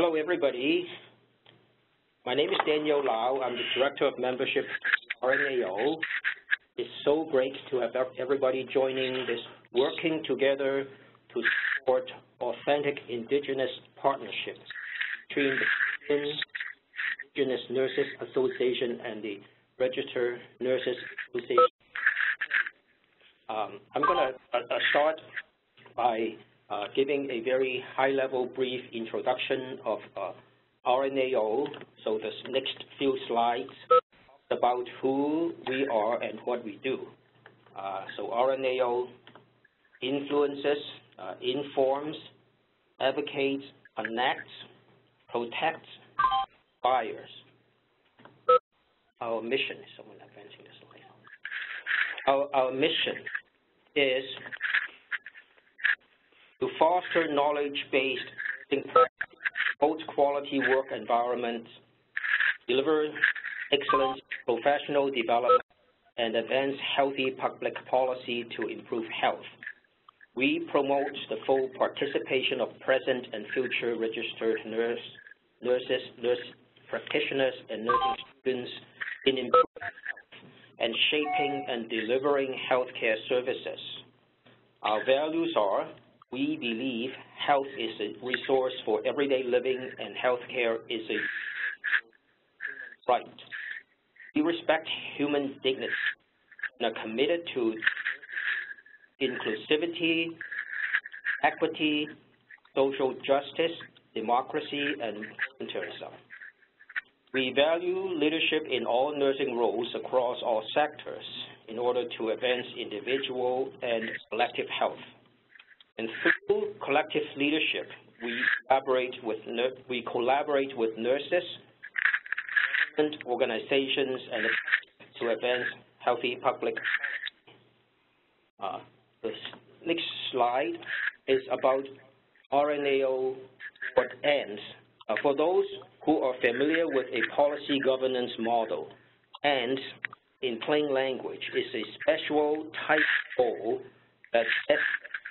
Hello, everybody. My name is Daniel Lau. I'm the Director of Membership RNAO. It's so great to have everybody joining this working together to support authentic Indigenous partnerships between the Indigenous Nurses Association and the Registered Nurses Association. Um, I'm going to uh, uh, start by uh, giving a very high-level brief introduction of uh, RNAO. So the next few slides about who we are and what we do. Uh, so RNAO influences, uh, informs, advocates, connects, protects, inspires. Our mission, is someone advancing the slide? Our, our mission is to foster knowledge-based promote quality work environment, deliver excellent professional development, and advance healthy public policy to improve health. We promote the full participation of present and future registered nurse, nurses, nurse practitioners, and nursing students in improving and shaping and delivering healthcare services. Our values are we believe health is a resource for everyday living and healthcare is a right. We respect human dignity and are committed to inclusivity, equity, social justice, democracy, and volunteerism. We value leadership in all nursing roles across all sectors in order to advance individual and collective health. And through collective leadership, we collaborate with, we collaborate with nurses, government organizations, and to advance healthy public uh, the next slide is about RNAO what ends. Uh, for those who are familiar with a policy governance model, and in plain language, is a special type goal that sets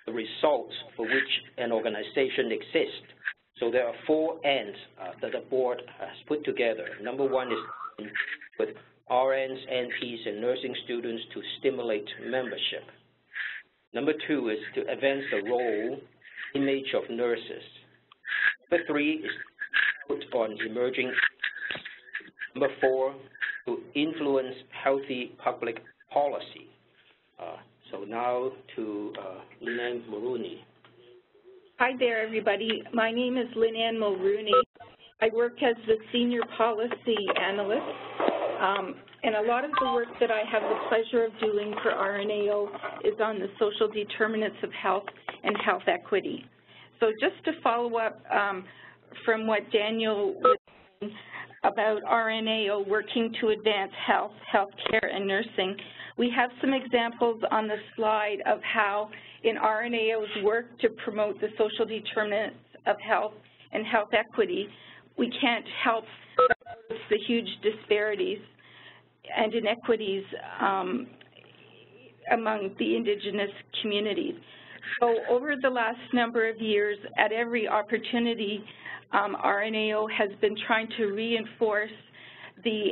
the results for which an organization exists. So there are four ends uh, that the board has put together. Number one is with RNs, NPs, and nursing students to stimulate membership. Number two is to advance the role, image of nurses. Number three is put on emerging. Number four, to influence healthy public policy. Uh, so now to uh, Lynn Mulrooney. Hi there, everybody. My name is Lynn Ann Mulrooney. I work as the Senior Policy Analyst, um, and a lot of the work that I have the pleasure of doing for RNAO is on the social determinants of health and health equity. So just to follow up um, from what Daniel was saying about RNAO working to advance health, healthcare, and nursing, we have some examples on the slide of how in RNAO's work to promote the social determinants of health and health equity, we can't help but the huge disparities and inequities um, among the indigenous communities. So over the last number of years, at every opportunity, um, RNAO has been trying to reinforce the,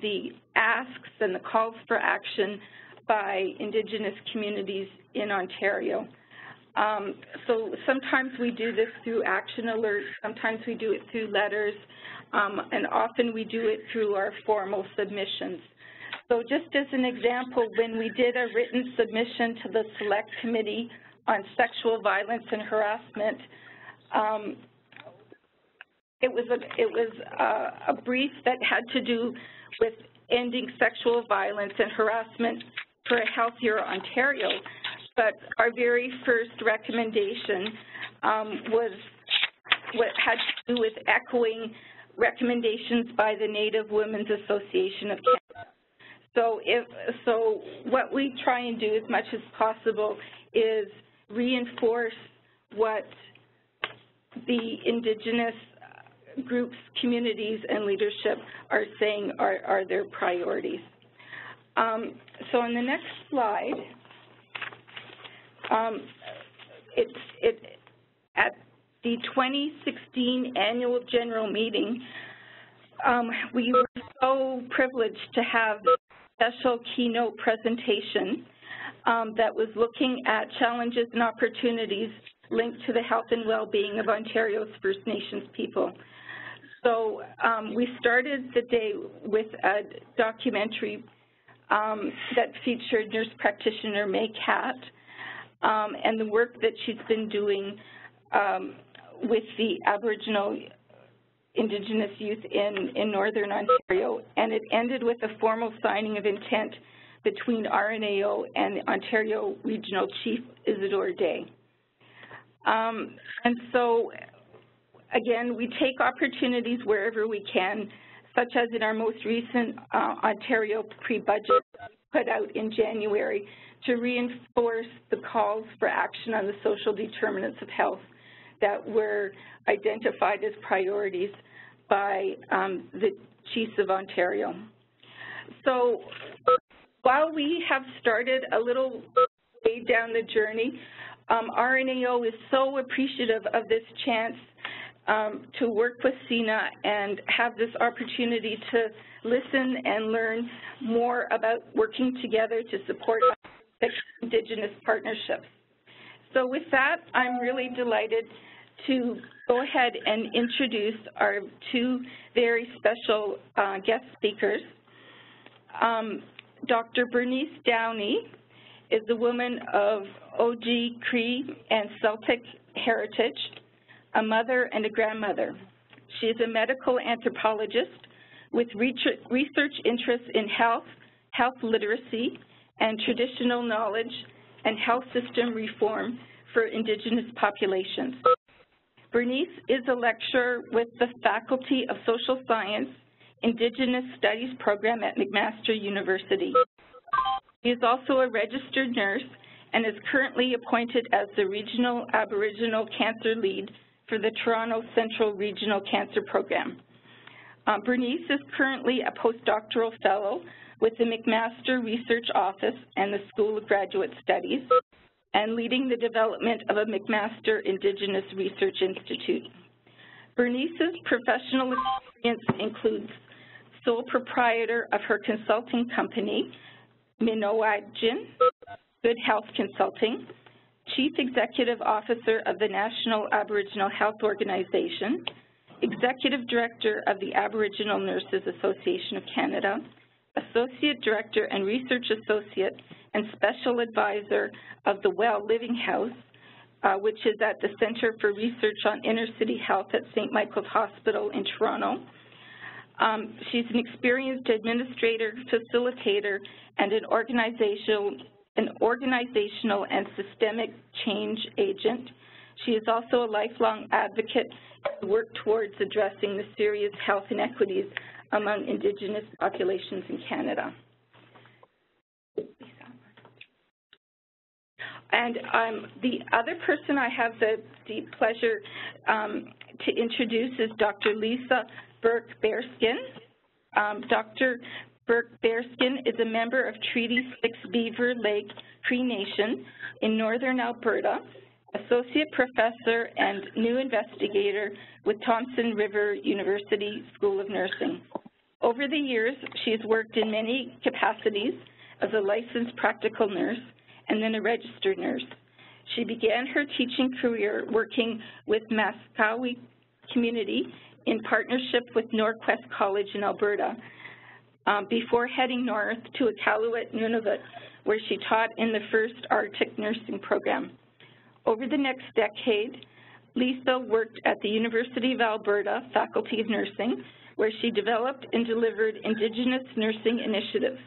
the asks and the calls for action by Indigenous communities in Ontario. Um, so sometimes we do this through action alerts, sometimes we do it through letters, um, and often we do it through our formal submissions. So just as an example, when we did a written submission to the Select Committee on Sexual Violence and Harassment, um, it was a it was a, a brief that had to do with ending sexual violence and harassment for a healthier Ontario. But our very first recommendation um, was what had to do with echoing recommendations by the Native Women's Association of Canada. So, if, so what we try and do as much as possible is reinforce what the Indigenous groups, communities, and leadership are saying are, are their priorities. Um, so on the next slide, um, it's, it, at the 2016 Annual General Meeting, um, we were so privileged to have a special keynote presentation um, that was looking at challenges and opportunities linked to the health and well-being of Ontario's First Nations people. So um, we started the day with a documentary um, that featured nurse practitioner May Cat um, and the work that she's been doing um, with the Aboriginal Indigenous youth in, in Northern Ontario, and it ended with a formal signing of intent between RNAO and Ontario Regional Chief Isadore Day. Um, and so, again, we take opportunities wherever we can, such as in our most recent uh, Ontario pre-budget put out in January to reinforce the calls for action on the social determinants of health that were identified as priorities by um, the Chiefs of Ontario. So while we have started a little way down the journey, um, RNAO is so appreciative of this chance um, to work with CINA and have this opportunity to listen and learn more about working together to support Indigenous partnerships. So with that, I'm really delighted to go ahead and introduce our two very special uh, guest speakers. Um, Dr. Bernice Downey is a woman of Oji, Cree, and Celtic heritage, a mother and a grandmother. She is a medical anthropologist with research interests in health, health literacy, and traditional knowledge and health system reform for Indigenous populations. Bernice is a lecturer with the Faculty of Social Science Indigenous Studies program at McMaster University. She is also a registered nurse and is currently appointed as the Regional Aboriginal Cancer Lead for the Toronto Central Regional Cancer Program. Uh, Bernice is currently a postdoctoral fellow with the McMaster Research Office and the School of Graduate Studies, and leading the development of a McMaster Indigenous Research Institute. Bernice's professional experience includes sole proprietor of her consulting company, Minowagin Good Health Consulting, Chief Executive Officer of the National Aboriginal Health Organization, Executive Director of the Aboriginal Nurses Association of Canada, Associate Director and Research Associate and Special Advisor of the Well Living House, uh, which is at the Center for Research on Inner City Health at St. Michael's Hospital in Toronto. Um, she's an experienced administrator, facilitator, and an organizational, an organizational and systemic change agent. She is also a lifelong advocate to work towards addressing the serious health inequities among Indigenous populations in Canada. And um, the other person I have the deep pleasure um, to introduce is Dr. Lisa Bourque-Bearskin. Um, Dr. Bourque-Bearskin is a member of Treaty 6 Beaver Lake Cree Nation in northern Alberta, associate professor and new investigator with Thompson River University School of Nursing. Over the years, she has worked in many capacities as a licensed practical nurse and then a registered nurse. She began her teaching career working with Maskawi community in partnership with Norquest College in Alberta Um, before heading north to Iqaluit, Nunavut, where she taught in the first Arctic nursing program. Over the next decade, Lisa worked at the University of Alberta Faculty of Nursing, where she developed and delivered Indigenous nursing initiatives.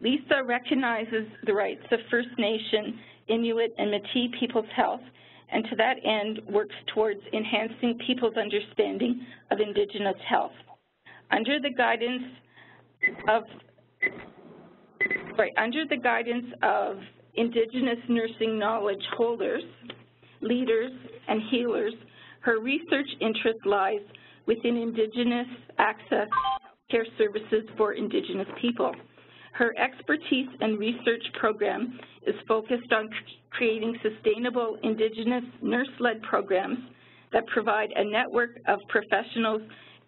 Lisa recognizes the rights of First Nation, Inuit, and Métis people's health, and to that end works towards enhancing people's understanding of Indigenous health. Under the guidance of, right, under the guidance of Indigenous nursing knowledge holders, leaders, and healers, her research interest lies within Indigenous access care services for Indigenous people. Her expertise and research program is focused on creating sustainable Indigenous nurse-led programs that provide a network of professionals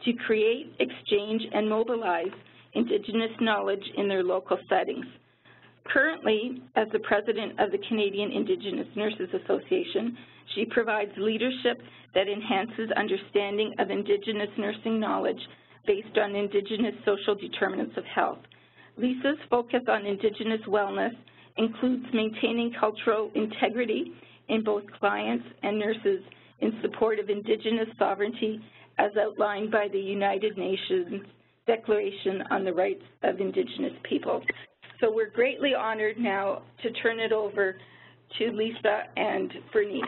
to create, exchange, and mobilize Indigenous knowledge in their local settings. Currently, as the president of the Canadian Indigenous Nurses Association, she provides leadership that enhances understanding of Indigenous nursing knowledge based on Indigenous social determinants of health. Lisa's focus on Indigenous wellness includes maintaining cultural integrity in both clients and nurses in support of Indigenous sovereignty as outlined by the United Nations Declaration on the Rights of Indigenous People. So we're greatly honored now to turn it over to Lisa and Bernice.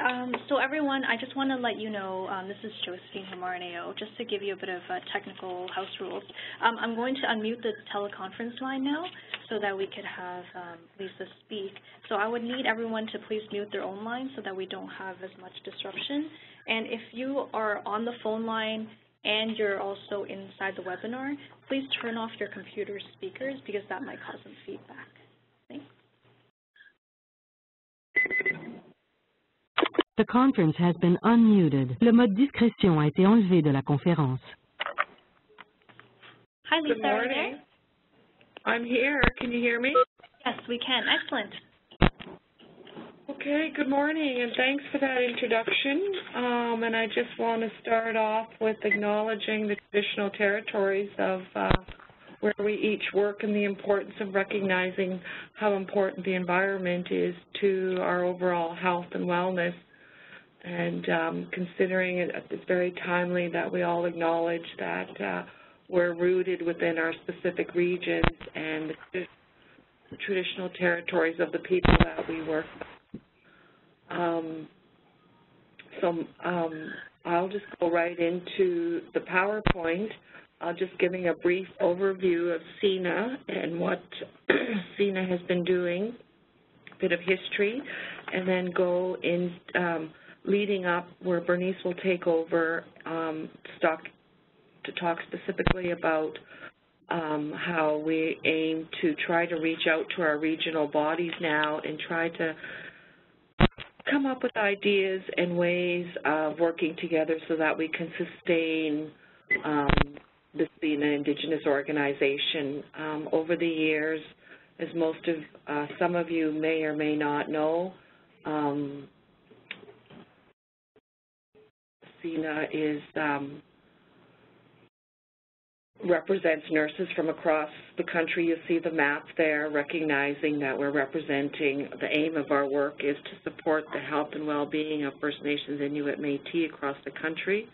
Um, so everyone, I just want to let you know, um, this is Josephine RNAO, just to give you a bit of uh, technical house rules. Um, I'm going to unmute the teleconference line now so that we could have um, Lisa speak. So I would need everyone to please mute their own line so that we don't have as much disruption. And if you are on the phone line and you're also inside the webinar, please turn off your computer speakers because that might cause some feedback. Thanks. The conference has been unmuted. Le mode discrétion a été enlevé de la conférence. Hi, Lisa. Good morning. I'm here. Can you hear me? Yes, we can. Excellent. Okay, good morning, and thanks for that introduction. Um, and I just want to start off with acknowledging the traditional territories of uh, where we each work and the importance of recognizing how important the environment is to our overall health and wellness and um, considering it, it's very timely that we all acknowledge that uh, we're rooted within our specific regions and the traditional territories of the people that we work with. Um, so um, I'll just go right into the PowerPoint. I'll just giving a brief overview of CINA and what CINA has been doing, a bit of history, and then go in um, leading up where Bernice will take over um, stock to talk specifically about um, how we aim to try to reach out to our regional bodies now and try to come up with ideas and ways of working together so that we can sustain um, this being an Indigenous organization. Um, over the years, as most of, uh, some of you may or may not know, um, is um, represents nurses from across the country. You see the map there, recognizing that we're representing, the aim of our work is to support the health and well-being of First Nations Inuit Métis across the country,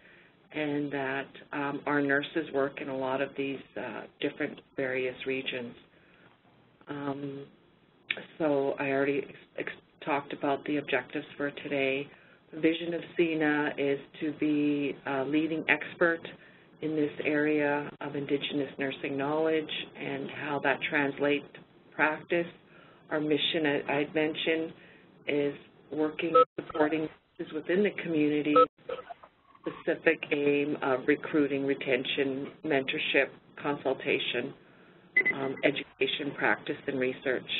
and that um, our nurses work in a lot of these uh, different various regions. Um, so I already talked about the objectives for today The vision of CINA is to be a leading expert in this area of Indigenous nursing knowledge and how that translates to practice. Our mission, I had mentioned, is working supporting nurses within the community, specific aim of recruiting, retention, mentorship, consultation, um, education, practice, and research.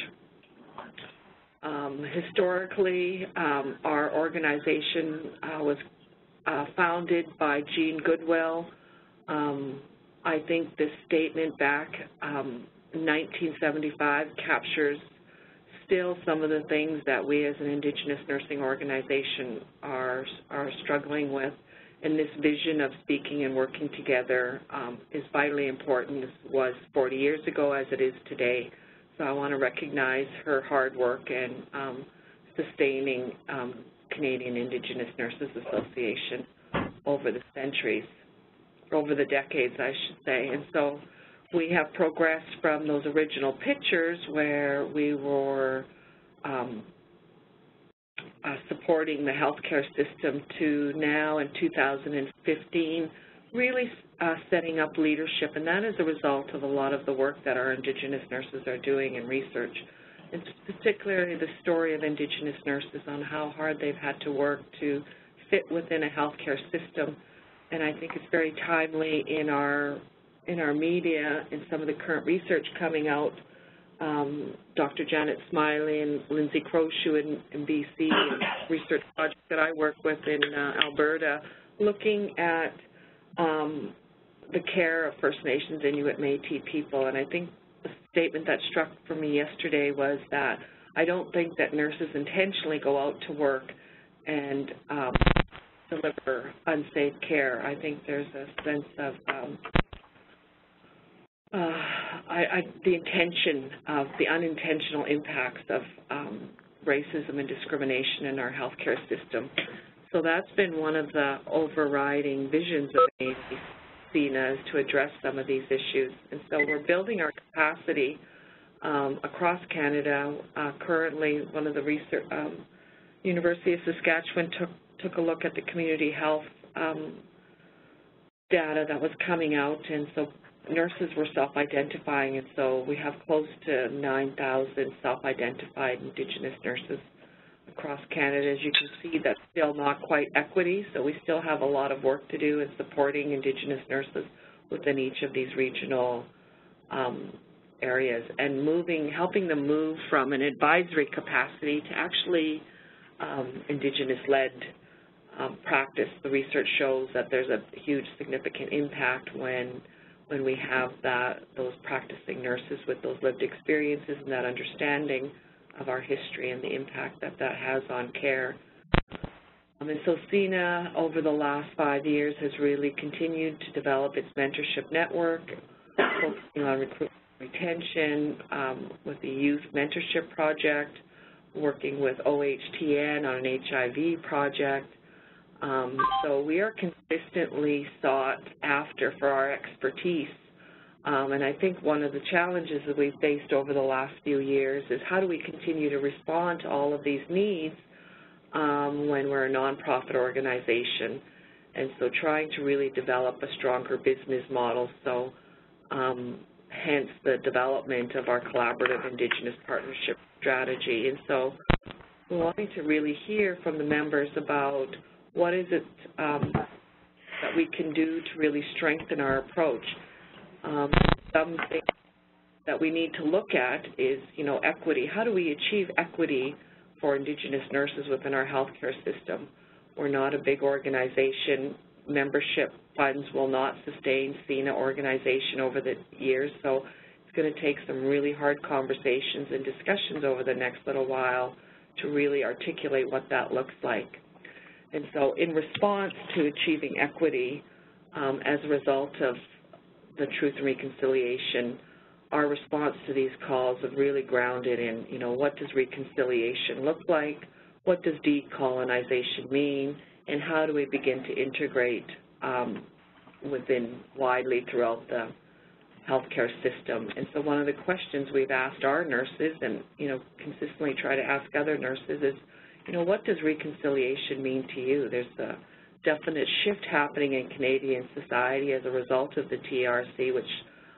Um, historically, um, our organization uh, was uh, founded by Jean Goodwill. Um, I think this statement back um, in 1975 captures still some of the things that we as an Indigenous nursing organization are, are struggling with. And this vision of speaking and working together um, is vitally important. This was 40 years ago as it is today. So I want to recognize her hard work in um, sustaining um, Canadian Indigenous Nurses Association over the centuries, over the decades, I should say. And so we have progressed from those original pictures where we were um, uh, supporting the healthcare system to now in 2015 really uh, setting up leadership, and that is a result of a lot of the work that our Indigenous nurses are doing in research, and particularly the story of Indigenous nurses on how hard they've had to work to fit within a healthcare system. And I think it's very timely in our in our media and some of the current research coming out um, Dr. Janet Smylie and Lindsay Croshu in, in BC, research project that I work with in uh, Alberta, looking at um, the care of First Nations, Inuit, Métis people. And I think the statement that struck for me yesterday was that I don't think that nurses intentionally go out to work and um, deliver unsafe care. I think there's a sense of um, uh, I, I, the intention of the unintentional impacts of um, racism and discrimination in our healthcare system. So that's been one of the overriding visions of CINA is to address some of these issues. And so we're building our capacity um, across Canada. Uh, currently, one of the research, um, University of Saskatchewan took, took a look at the community health um, data that was coming out, and so nurses were self-identifying, and so we have close to 9,000 self-identified Indigenous nurses across Canada. As you can see, that's still not quite equity, so we still have a lot of work to do in supporting Indigenous nurses within each of these regional um, areas and moving, helping them move from an advisory capacity to actually um, Indigenous-led um, practice. The research shows that there's a huge significant impact when when we have that those practicing nurses with those lived experiences and that understanding of our history and the impact that that has on care. Um, and so CINA, over the last five years, has really continued to develop its mentorship network, focusing on recruitment retention um, with the Youth Mentorship Project, working with OHTN on an HIV project. Um, so we are consistently sought after for our expertise um, and I think one of the challenges that we've faced over the last few years is how do we continue to respond to all of these needs um, when we're a nonprofit organization. And so trying to really develop a stronger business model. So um, hence the development of our collaborative Indigenous partnership strategy. And so wanting to really hear from the members about what is it um, that we can do to really strengthen our approach. Um, something that we need to look at is, you know, equity. How do we achieve equity for Indigenous nurses within our healthcare system? We're not a big organization. Membership funds will not sustain CINA organization over the years, so it's going to take some really hard conversations and discussions over the next little while to really articulate what that looks like. And so in response to achieving equity um, as a result of the Truth and Reconciliation, our response to these calls have really grounded in, you know, what does reconciliation look like, what does decolonization mean, and how do we begin to integrate um, within widely throughout the healthcare system. And so one of the questions we've asked our nurses and, you know, consistently try to ask other nurses is, you know, what does reconciliation mean to you? There's a definite shift happening in Canadian society as a result of the TRC, which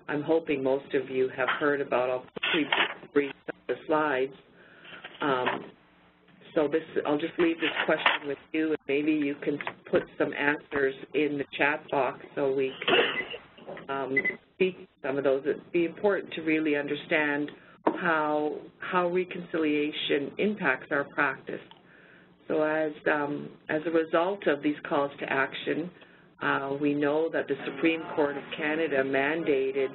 I'm hoping most of you have heard about. I'll brief the slides. Um, so this, I'll just leave this question with you, and maybe you can put some answers in the chat box so we can um, speak some of those. It'd be important to really understand how how reconciliation impacts our practice. So as, um, as a result of these calls to action, uh, we know that the Supreme Court of Canada mandated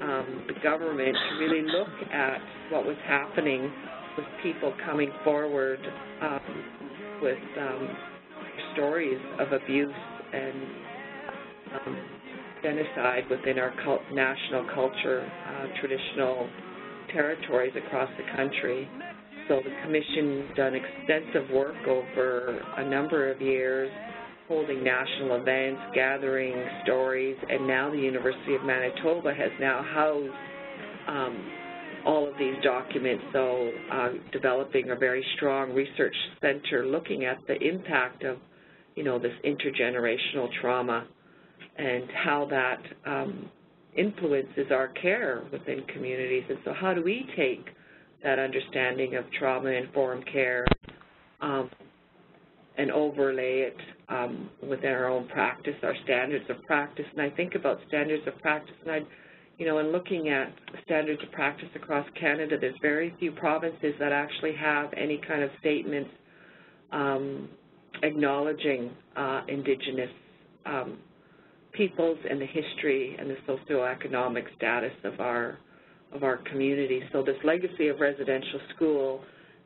um, the government to really look at what was happening with people coming forward um, with um, stories of abuse and um, genocide within our cult national culture, uh, traditional territories across the country. So the Commission done extensive work over a number of years, holding national events, gathering stories, and now the University of Manitoba has now housed um, all of these documents, so uh, developing a very strong research center looking at the impact of, you know, this intergenerational trauma and how that um, influences our care within communities. And so how do we take that understanding of trauma-informed care um, and overlay it um, within our own practice, our standards of practice. And I think about standards of practice, and I, you know, in looking at standards of practice across Canada, there's very few provinces that actually have any kind of statements um, acknowledging uh, Indigenous um, peoples and the history and the socioeconomic status of our of our community. So this legacy of residential school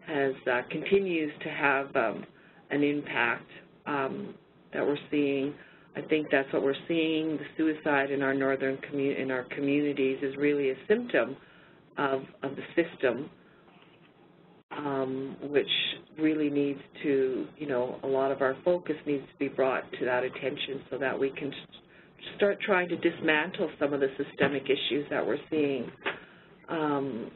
has uh, continues to have um, an impact um, that we're seeing. I think that's what we're seeing. The suicide in our northern commu in our communities is really a symptom of, of the system, um, which really needs to, you know, a lot of our focus needs to be brought to that attention so that we can start trying to dismantle some of the systemic issues that we're seeing. Um,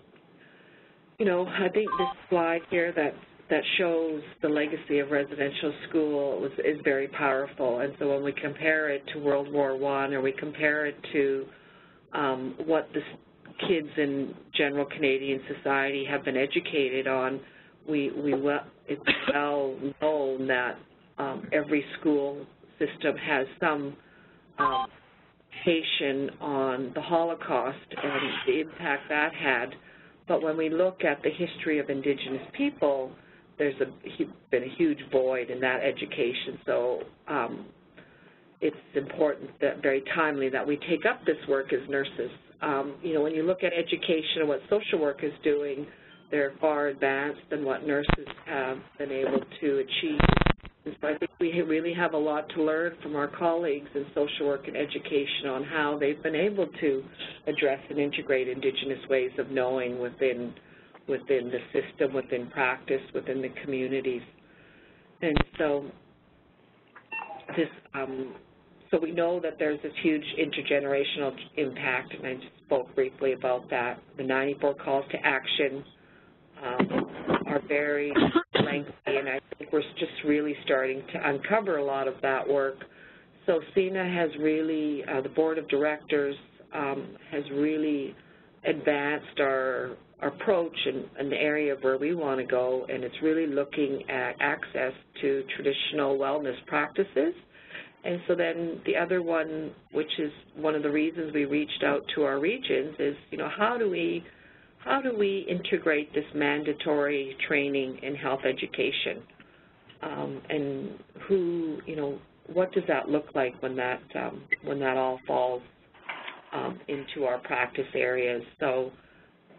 you know, I think this slide here that that shows the legacy of residential school is, is very powerful. And so when we compare it to World War I or we compare it to um, what the kids in general Canadian society have been educated on, we, we well, it's well known that um, every school system has some um, on the Holocaust and the impact that had. But when we look at the history of Indigenous people, there's a, been a huge void in that education. So um, it's important that very timely that we take up this work as nurses. Um, you know, when you look at education and what social work is doing, they're far advanced than what nurses have been able to achieve so I think we really have a lot to learn from our colleagues in social work and education on how they've been able to address and integrate Indigenous ways of knowing within within the system, within practice, within the communities. And so this, um, so we know that there's this huge intergenerational impact, and I just spoke briefly about that. The 94 calls to action um, are very and I think we're just really starting to uncover a lot of that work. So CINA has really, uh, the board of directors um, has really advanced our, our approach in the area of where we want to go, and it's really looking at access to traditional wellness practices. And so then the other one, which is one of the reasons we reached out to our regions, is, you know, how do we how do we integrate this mandatory training in health education? Um, and who, you know, what does that look like when that um, when that all falls um, into our practice areas? So,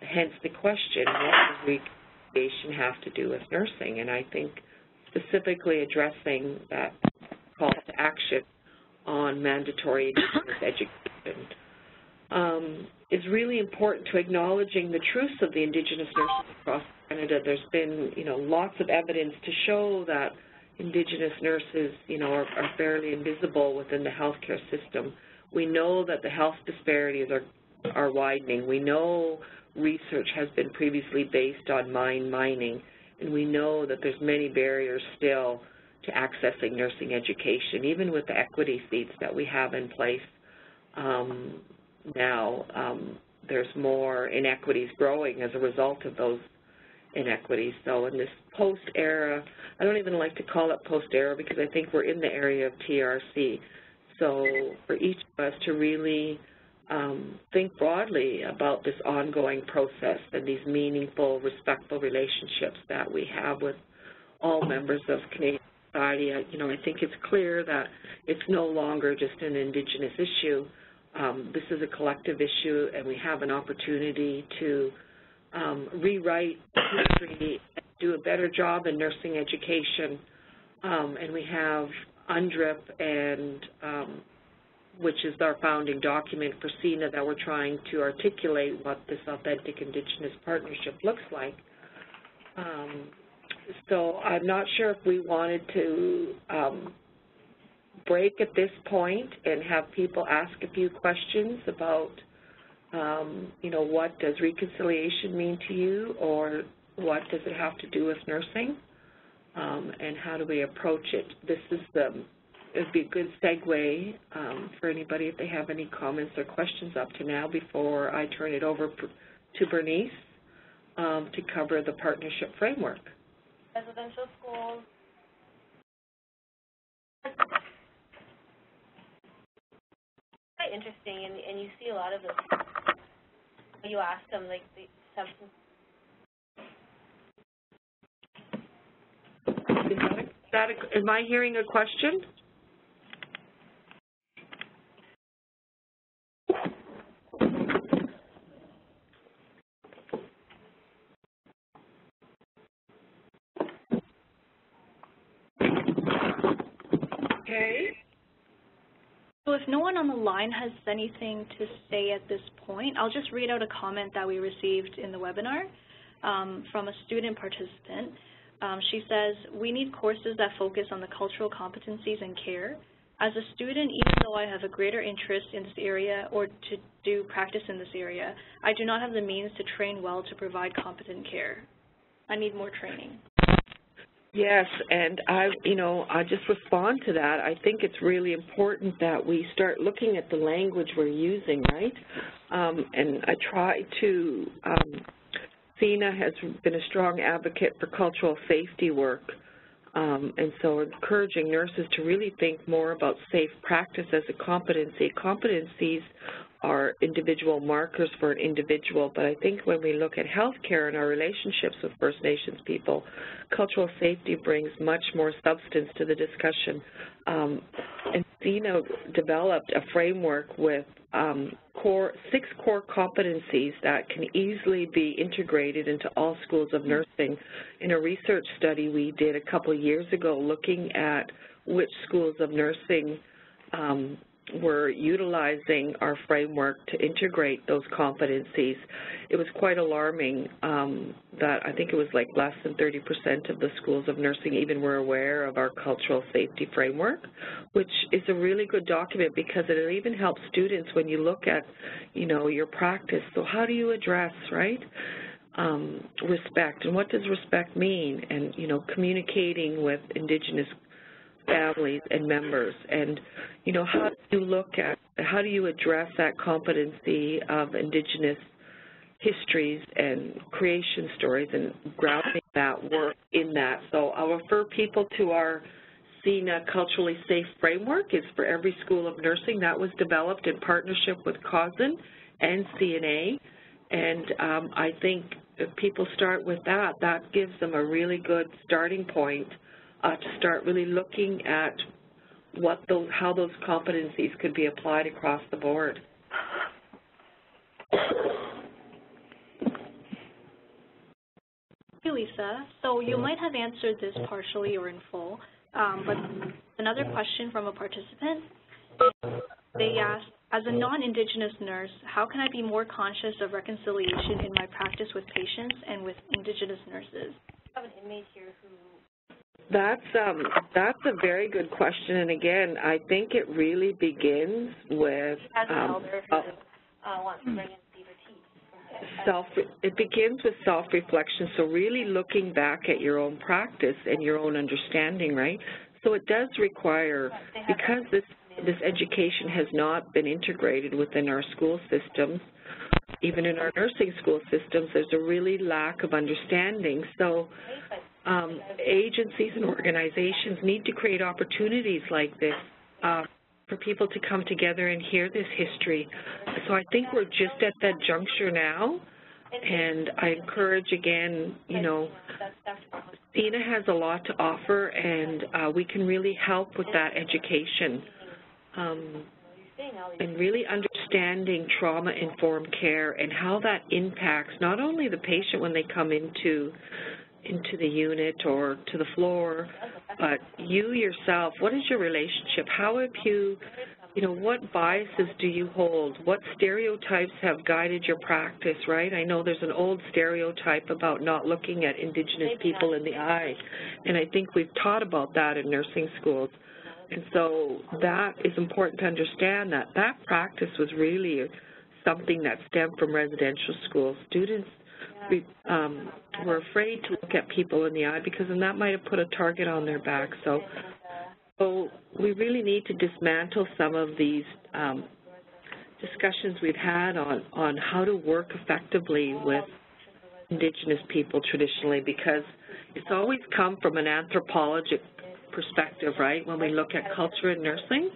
hence the question: What does reconciliation have to do with nursing? And I think specifically addressing that call to action on mandatory education um, is really important to acknowledging the truths of the Indigenous nurses across Canada. There's been, you know, lots of evidence to show that Indigenous nurses, you know, are, are fairly invisible within the healthcare system. We know that the health disparities are, are widening. We know research has been previously based on mine mining, and we know that there's many barriers still to accessing nursing education, even with the equity seats that we have in place. Um, now um, there's more inequities growing as a result of those inequities. So in this post-era, I don't even like to call it post-era because I think we're in the area of TRC. So for each of us to really um, think broadly about this ongoing process and these meaningful, respectful relationships that we have with all members of Canadian society, I, you know, I think it's clear that it's no longer just an Indigenous issue, um, this is a collective issue, and we have an opportunity to um, rewrite history, do a better job in nursing education, um, and we have UNDRIP, and um, which is our founding document for CINA that we're trying to articulate what this authentic Indigenous partnership looks like. Um, so I'm not sure if we wanted to um, break at this point and have people ask a few questions about, um, you know, what does reconciliation mean to you or what does it have to do with nursing um, and how do we approach it. This is the, it would be a good segue um, for anybody if they have any comments or questions up to now before I turn it over to Bernice um, to cover the partnership framework. Residential schools interesting, and, and you see a lot of this you ask them, like, the substance Is that, a- that a- am I hearing a question? Okay. So if no one on the line has anything to say at this point, I'll just read out a comment that we received in the webinar um, from a student participant. Um, she says, we need courses that focus on the cultural competencies and care. As a student, even though I have a greater interest in this area or to do practice in this area, I do not have the means to train well to provide competent care. I need more training. Yes, and I, you know, I just respond to that. I think it's really important that we start looking at the language we're using, right? Um, and I try to, um, has been a strong advocate for cultural safety work, um, and so encouraging nurses to really think more about safe practice as a competency. Competencies are individual markers for an individual, but I think when we look at healthcare and our relationships with First Nations people, cultural safety brings much more substance to the discussion. Um, and CINA developed a framework with um, core, six core competencies that can easily be integrated into all schools of nursing. In a research study we did a couple years ago looking at which schools of nursing um, were utilizing our framework to integrate those competencies, it was quite alarming um, that I think it was like less than 30% of the schools of nursing even were aware of our cultural safety framework, which is a really good document because it even helps students when you look at, you know, your practice. So how do you address, right? Um, respect, and what does respect mean? And, you know, communicating with Indigenous families and members. And you know how do you look at how do you address that competency of indigenous histories and creation stories and grounding that work in that? So i'll refer people to our CINA culturally safe framework. Is for every school of nursing. That was developed in partnership with CASN and CNA and um, I think if people start with that that gives them a really good starting point to start really looking at what those, how those competencies could be applied across the board. Hey, Lisa. So you might have answered this partially or in full, um, but another question from a participant. They asked, as a non-Indigenous nurse, how can I be more conscious of reconciliation in my practice with patients and with Indigenous nurses? I have an inmate here who That's um, that's a very good question, and again, I think it really begins with an um, elder uh, who uh, wants to bring in self. It begins with self-reflection. So really looking back at your own practice and your own understanding, right? So it does require because this this education has not been integrated within our school systems, even in our nursing school systems, there's a really lack of understanding. So um, agencies and organizations need to create opportunities like this uh, for people to come together and hear this history. So I think we're just at that juncture now, and I encourage again, you know, CINA has a lot to offer, and uh, we can really help with that education. Um, and really understanding trauma-informed care and how that impacts not only the patient when they come into into the unit or to the floor, but you yourself, what is your relationship? How have you, you know, what biases do you hold? What stereotypes have guided your practice, right? I know there's an old stereotype about not looking at Indigenous people in the eye, and I think we've taught about that in nursing schools. And so that is important to understand that that practice was really something that stemmed from residential schools. Students we um, were afraid to look at people in the eye because then that might have put a target on their back. So, so we really need to dismantle some of these um, discussions we've had on, on how to work effectively with Indigenous people traditionally because it's always come from an anthropologic perspective, right, when we look at culture and nursing.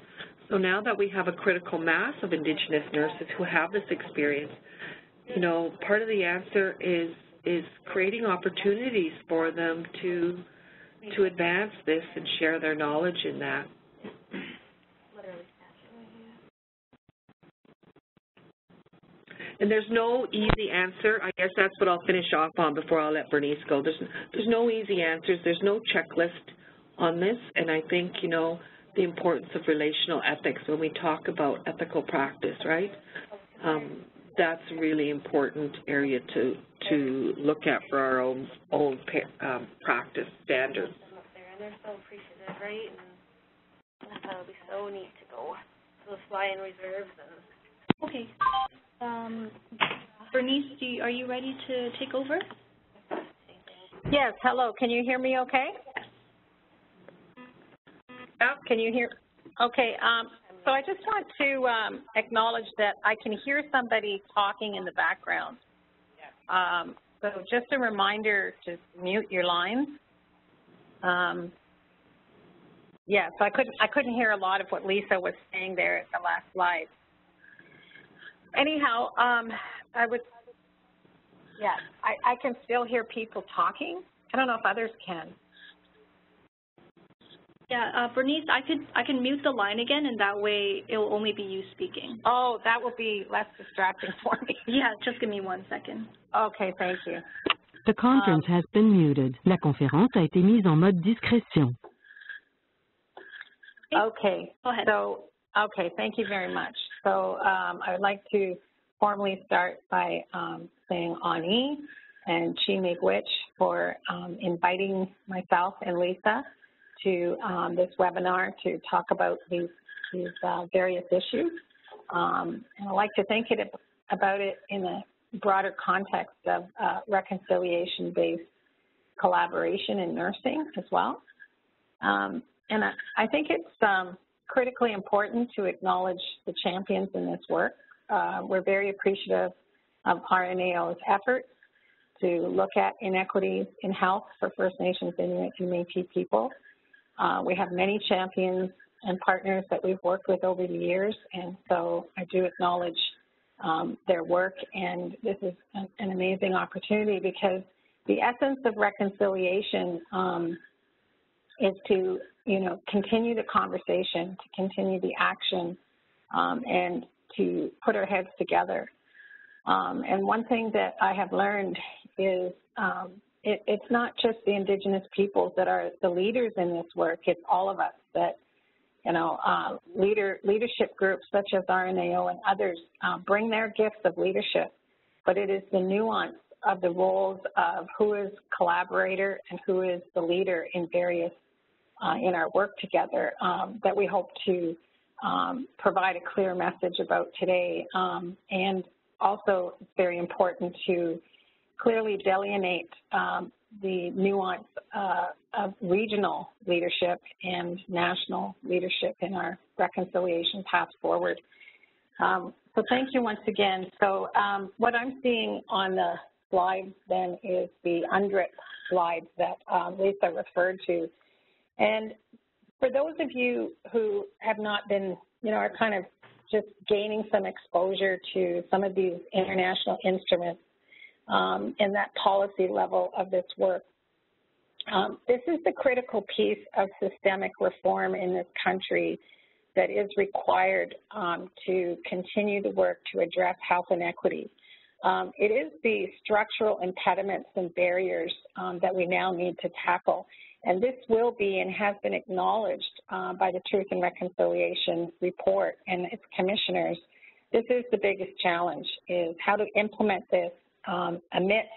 So now that we have a critical mass of Indigenous nurses who have this experience, you know, part of the answer is is creating opportunities for them to to advance this and share their knowledge in that. And there's no easy answer. I guess that's what I'll finish off on before I'll let Bernice go. There's there's no easy answers. There's no checklist on this, and I think you know the importance of relational ethics when we talk about ethical practice, right? Um, that's a really important area to to look at for our own own um, practice standards. Up there, and they're so appreciative, right? And I thought it would be so neat to go to the fly-in reserves and Okay. Um, Bernice, do you, are you ready to take over? Yes, hello, can you hear me okay? Yep. Can you hear, okay, um, so I just want to, um, acknowledge that I can hear somebody talking in the background. Um, so just a reminder to mute your lines. Um, yeah, so I couldn't, I couldn't hear a lot of what Lisa was saying there at the last slide. Anyhow, um, I would, yeah, I, I can still hear people talking. I don't know if others can. Yeah, uh, Bernice, I could I can mute the line again, and that way it will only be you speaking. Oh, that will be less distracting for me. Yeah, just give me one second. Okay, thank you. The conference has been muted. La conférence a été mise en mode discrétion. Okay, Go ahead. so, okay, thank you very much. So um, I would like to formally start by um, saying Ani and Chi Miigwech for um, inviting myself and Lisa to um, this webinar to talk about these, these uh, various issues. Um, and I'd like to think it, about it in a broader context of uh, reconciliation-based collaboration in nursing as well. Um, and I, I, think it's um, critically important to acknowledge the champions in this work. Uh, we're very appreciative of RNAO's efforts to look at inequities in health for First Nations, Inuit, and Métis people. Uh, we have many champions and partners that we've worked with over the years, and so I do acknowledge um, their work, and this is an, an, amazing opportunity because the essence of reconciliation um, is to, you know, continue the conversation, to continue the action, um, and to put our heads together. Um, and one thing that I have learned is um, it, it's not just the indigenous peoples that are the leaders in this work, it's all of us that, you know, uh, leader, leadership groups such as RNAO and others uh, bring their gifts of leadership, but it is the nuance of the roles of who is collaborator and who is the leader in various, uh, in our work together um, that we hope to um, provide a clear message about today. Um, and also, it's very important to clearly delineate um, the nuance uh, of regional leadership and national leadership in our reconciliation path forward. Um, so thank you once again. So um, what I'm seeing on the slide then is the UNDRIP slide that um, Lisa referred to. And for those of you who have not been, you know, are kind of just gaining some exposure to some of these international instruments, um, that policy level of this work. Um, this is the critical piece of systemic reform in this country that is required um, to continue the work to address health inequity. Um, it is the structural impediments and barriers um, that we now need to tackle. And this will be and has been acknowledged uh, by the Truth and Reconciliation report and its commissioners. This is the biggest challenge, is how to implement this amidst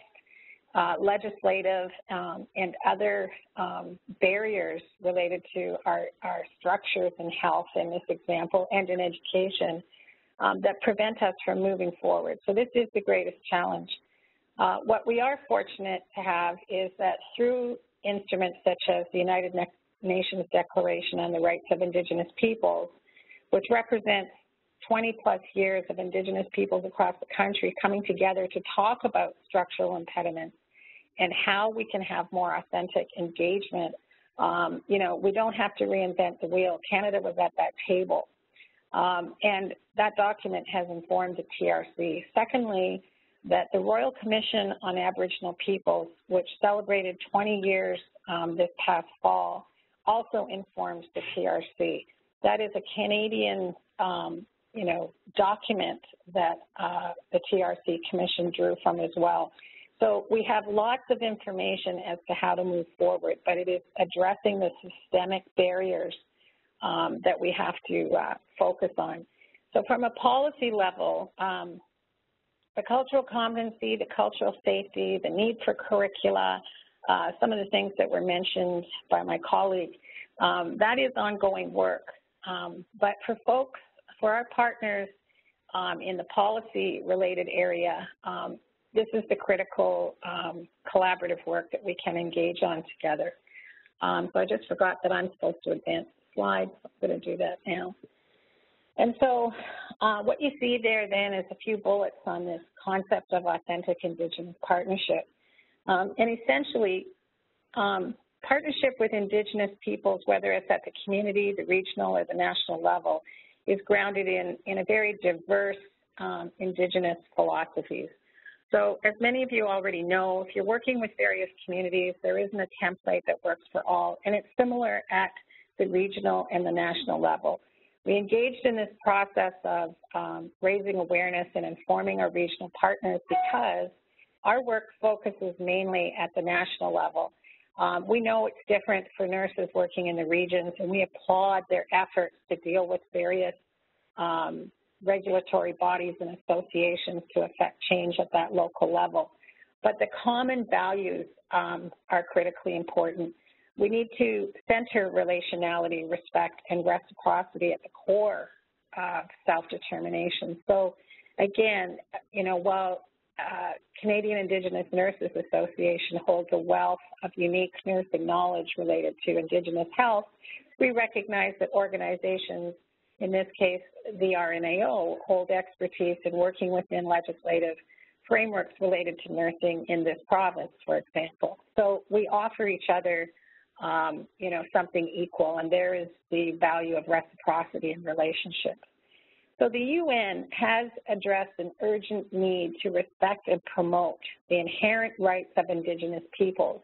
uh, legislative um, and other um, barriers related to our, our structures in health in this example and in education um, that prevent us from moving forward. So this is the greatest challenge. Uh, what we are fortunate to have is that through instruments such as the United Nations Declaration on the Rights of Indigenous Peoples, which represents 20 plus years of indigenous peoples across the country coming together to talk about structural impediments and how we can have more authentic engagement. Um, you know, we don't have to reinvent the wheel. Canada was at that table. Um, and that document has informed the TRC. Secondly, that the Royal Commission on Aboriginal Peoples, which celebrated 20 years um, this past fall, also informs the TRC. That is a Canadian, um, you know, document that uh, the TRC Commission drew from as well. So we have lots of information as to how to move forward, but it is addressing the systemic barriers um, that we have to uh, focus on. So from a policy level, um, the cultural competency, the cultural safety, the need for curricula, uh, some of the things that were mentioned by my colleague, um, that is ongoing work. Um, but for folks, for our partners um, in the policy-related area, um, this is the critical um, collaborative work that we can engage on together. Um, so I just forgot that I'm supposed to advance the slides. I'm going to do that now. And so uh, what you see there then is a few bullets on this concept of authentic Indigenous partnership. Um, and essentially, um, partnership with Indigenous peoples, whether it's at the community, the regional, or the national level, is grounded in, in a very diverse um, Indigenous philosophies. So as many of you already know, if you're working with various communities, there isn't a template that works for all, and it's similar at the regional and the national level. We engaged in this process of um, raising awareness and informing our regional partners because our work focuses mainly at the national level. Um, we know it's different for nurses working in the regions, and we applaud their efforts to deal with various um, regulatory bodies and associations to affect change at that local level. But the common values um, are critically important. We need to center relationality, respect, and reciprocity at the core of self-determination. So again, you know, while uh, Canadian Indigenous Nurses Association holds a wealth of unique nursing knowledge related to Indigenous health, we recognize that organizations in this case, the RNAO, hold expertise in working within legislative frameworks related to nursing in this province, for example. So we offer each other, um, you know, something equal, and there is the value of reciprocity in relationships. So the UN has addressed an urgent need to respect and promote the inherent rights of Indigenous peoples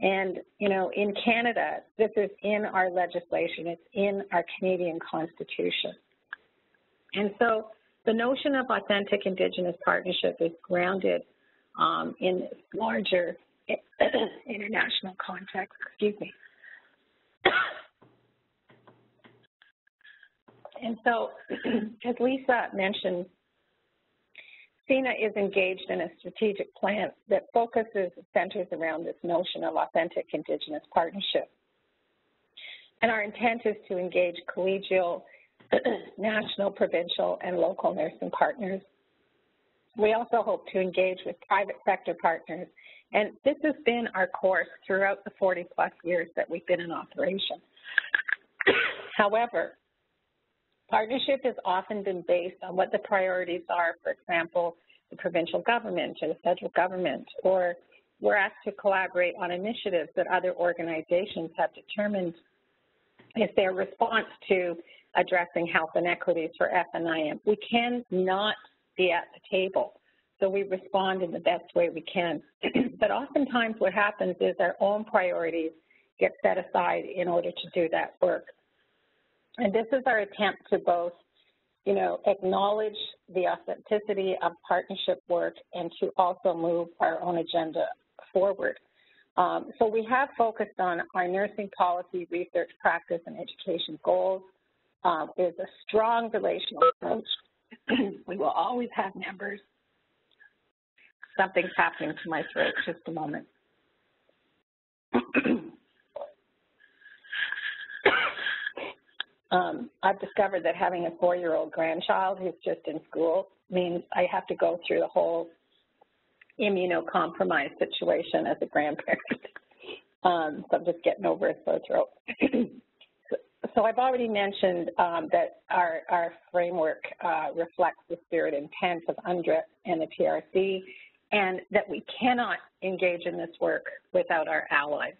and, you know, in Canada, this is in our legislation. It's in our Canadian Constitution. And so the notion of authentic Indigenous partnership is grounded um, in this larger international context. Excuse me. And so, as Lisa mentioned, CINA is engaged in a strategic plan that focuses, and centers around this notion of authentic Indigenous partnership. And our intent is to engage collegial, national, provincial, and local nursing partners. We also hope to engage with private sector partners, and this has been our course throughout the 40 plus years that we've been in operation. However, Partnership has often been based on what the priorities are, for example, the provincial government or the federal government, or we're asked to collaborate on initiatives that other organizations have determined is their response to addressing health inequities for FNIM. We cannot be at the table, so we respond in the best way we can. but oftentimes what happens is our own priorities get set aside in order to do that work. And this is our attempt to both, you know, acknowledge the authenticity of partnership work and to also move our own agenda forward. Um, so we have focused on our nursing policy, research, practice, and education goals. Um, a strong relational approach. we will always have members. Something's happening to my throat, just a moment. Um, I've discovered that having a four-year-old grandchild who's just in school means I have to go through the whole immunocompromised situation as a grandparent. um, so I'm just getting over a sore throat. so, I've already mentioned um, that our, our framework uh, reflects the spirit and intent of UNDRIP and the TRC, and that we cannot engage in this work without our allies.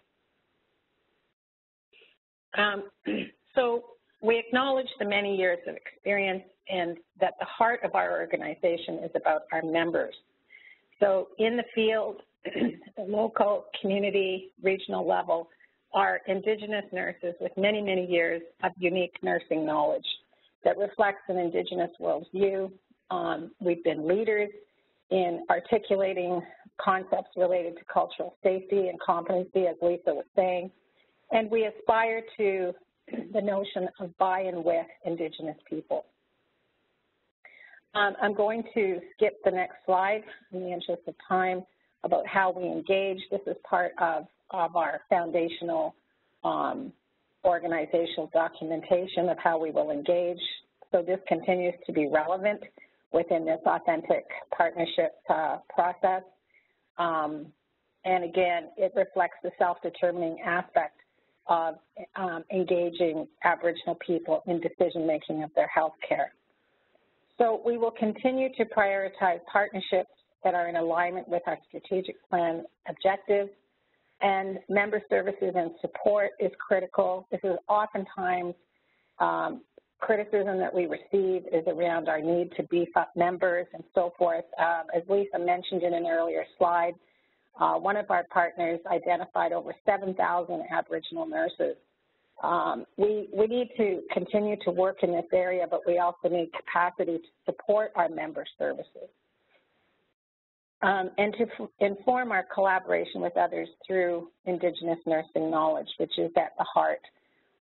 Um, so we acknowledge the many years of experience and that the heart of our organization is about our members. So in the field, the local, community, regional level, are Indigenous nurses with many, many years of unique nursing knowledge that reflects an Indigenous worldview. Um, we've been leaders in articulating concepts related to cultural safety and competency, as Lisa was saying, and we aspire to the notion of buy-in with Indigenous people. Um, I'm going to skip the next slide in the interest of time about how we engage. This is part of, of our foundational um, organizational documentation of how we will engage. So this continues to be relevant within this authentic partnership uh, process. Um, and again, it reflects the self-determining aspect of um, engaging Aboriginal people in decision-making of their health care. So we will continue to prioritize partnerships that are in alignment with our strategic plan objectives, and member services and support is critical. This is oftentimes um, criticism that we receive is around our need to beef up members and so forth. Um, as Lisa mentioned in an earlier slide, one of our partners identified over 7,000 Aboriginal nurses. Um, we, we need to continue to work in this area, but we also need capacity to support our member services. Um, and to inform our collaboration with others through Indigenous nursing knowledge, which is at the heart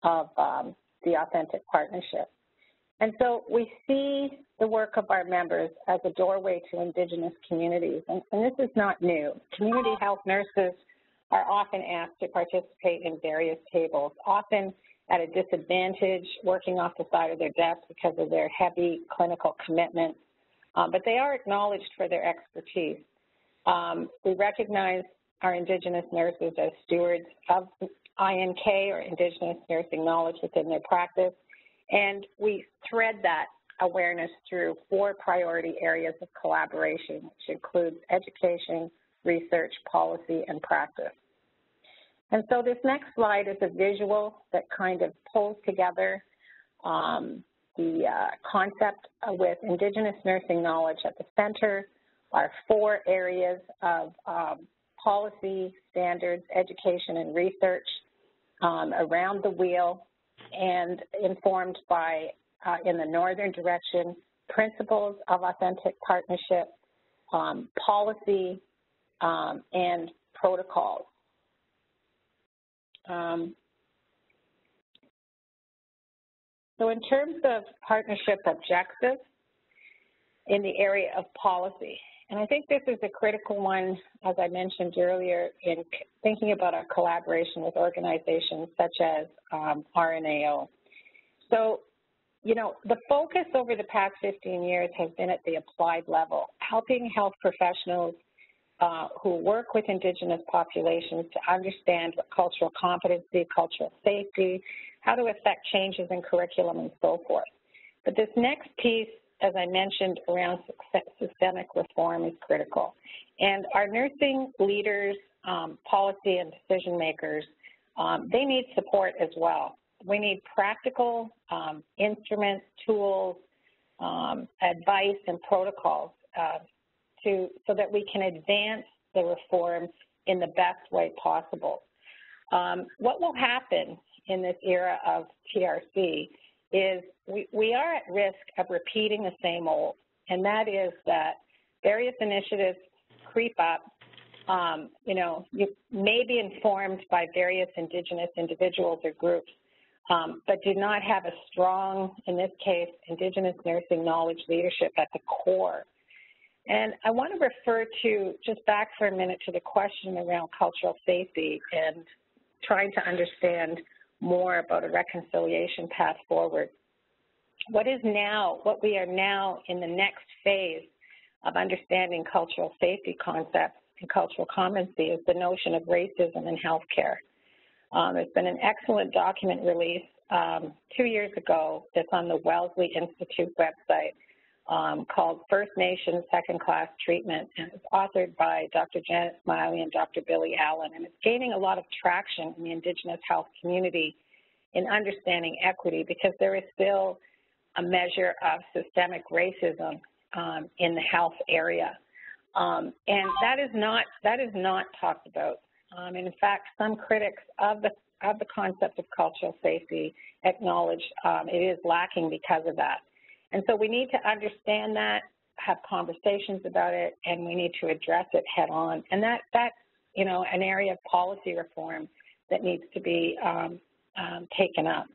of um, the authentic partnership. And so we see the work of our members as a doorway to Indigenous communities, and, and this is not new. Community health nurses are often asked to participate in various tables, often at a disadvantage, working off the side of their desk because of their heavy clinical commitments, um, but they are acknowledged for their expertise. Um, we recognize our Indigenous nurses as stewards of INK or Indigenous nursing knowledge within their practice, and we thread that awareness through four priority areas of collaboration, which includes education, research, policy, and practice. And so this next slide is a visual that kind of pulls together um, the uh, concept with Indigenous nursing knowledge at the center, our four areas of um, policy, standards, education, and research um, around the wheel and informed by, uh, in the northern direction, principles of authentic partnership, um, policy, um, and protocols. Um, so in terms of partnership objectives in the area of policy, and I think this is a critical one, as I mentioned earlier, in thinking about our collaboration with organizations such as um, RNAO. So, you know, the focus over the past 15 years has been at the applied level, helping health professionals uh, who work with Indigenous populations to understand what cultural competency, cultural safety, how to affect changes in curriculum and so forth. But this next piece as I mentioned, around systemic reform is critical. And our nursing leaders, um, policy and decision makers, um, they need support as well. We need practical um, instruments, tools, um, advice, and protocols uh, to, so that we can advance the reform in the best way possible. Um, what will happen in this era of TRC is we, we are at risk of repeating the same old, and that is that various initiatives creep up. Um, you know, you may be informed by various Indigenous individuals or groups, um, but do not have a strong, in this case, Indigenous nursing knowledge leadership at the core. And I want to refer to, just back for a minute, to the question around cultural safety and trying to understand more about a reconciliation path forward. What is now, what we are now in the next phase of understanding cultural safety concepts and cultural competency is the notion of racism in healthcare. Um, there's been an excellent document released um, two years ago that's on the Wellesley Institute website um, called First Nation Second Class Treatment, and it's authored by Dr. Janet Smylie and Dr. Billie Allan, and it's gaining a lot of traction in the Indigenous health community in understanding equity because there is still a measure of systemic racism um, in the health area. Um, and that is not that is not talked about. Um, and in fact, some critics of the of the concept of cultural safety acknowledge um, it is lacking because of that. And so we need to understand that, have conversations about it, and we need to address it head on. And that that's you know an area of policy reform that needs to be um, um, taken up.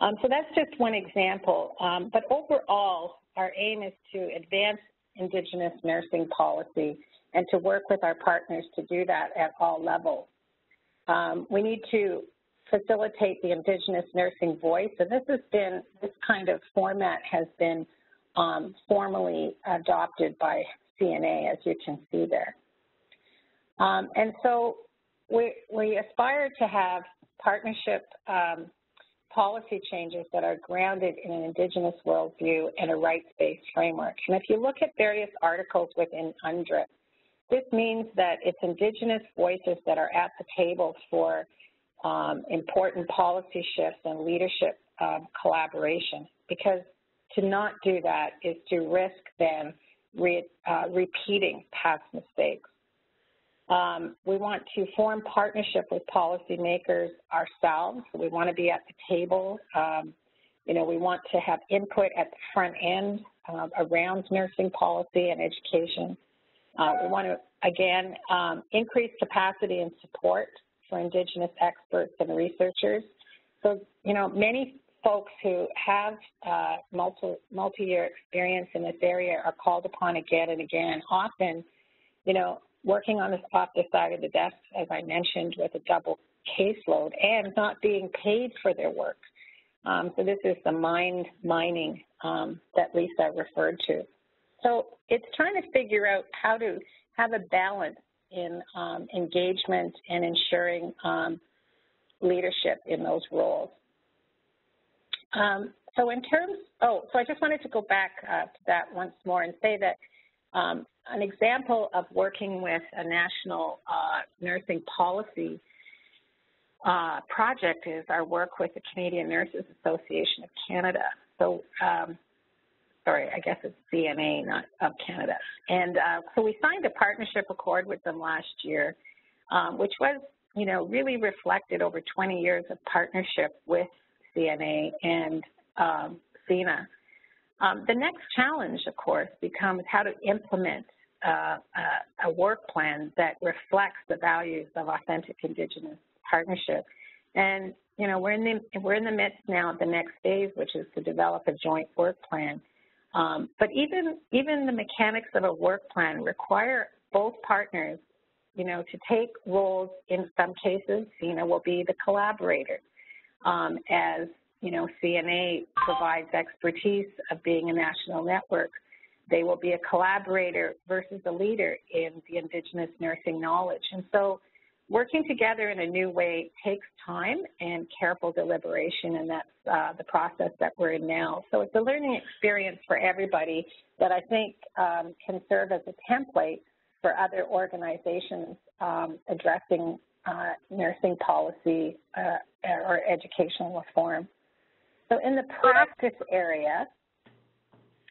Um, so that's just one example. Um, but overall, our aim is to advance Indigenous nursing policy and to work with our partners to do that at all levels. Um, we need to facilitate the Indigenous nursing voice, and this has been, this kind of format has been um, formally adopted by CNA, as you can see there. Um, and so we, we aspire to have partnership um, policy changes that are grounded in an Indigenous worldview and a rights-based framework. And if you look at various articles within UNDRIP, this means that it's Indigenous voices that are at the table for um, important policy shifts and leadership um, collaboration, because to not do that is to risk then re uh, repeating past mistakes. Um, we want to form partnership with policymakers ourselves. We want to be at the table. Um, you know, we want to have input at the front end uh, around nursing policy and education. Uh, we want to, again, increase capacity and support for Indigenous experts and researchers. So, you know, many folks who have uh, multi, multi-year experience in this area are called upon again and again, often, you know, working on this off the side of the desk, as I mentioned, with a double caseload and not being paid for their work. Um, so this is the mind mining um, that Lisa referred to. So it's trying to figure out how to have a balance in um, engagement and ensuring um, leadership in those roles. Um, so in terms, oh, so I just wanted to go back uh, to that once more and say that um, an example of working with a national uh, nursing policy uh, project is our work with the Canadian Nurses Association of Canada. So, um, sorry, I guess it's CNA, not of Canada. And uh, so we signed a partnership accord with them last year, um, which was, you know, really reflected over 20 years of partnership with CNA and um, CINA. Um, the next challenge, of course, becomes how to implement uh, a, a work plan that reflects the values of authentic Indigenous partnership. And you know, we're in the we're in the midst now of the next phase, which is to develop a joint work plan. Um, but even even the mechanics of a work plan require both partners, you know, to take roles. In some cases, CINA will be the collaborator, um, as you know, CNA provides expertise of being a national network. They will be a collaborator versus a leader in the Indigenous nursing knowledge. And so working together in a new way takes time and careful deliberation, and that's uh, the process that we're in now. So it's a learning experience for everybody that I think um, can serve as a template for other organizations um, addressing uh, nursing policy uh, or educational reform. So in the practice area,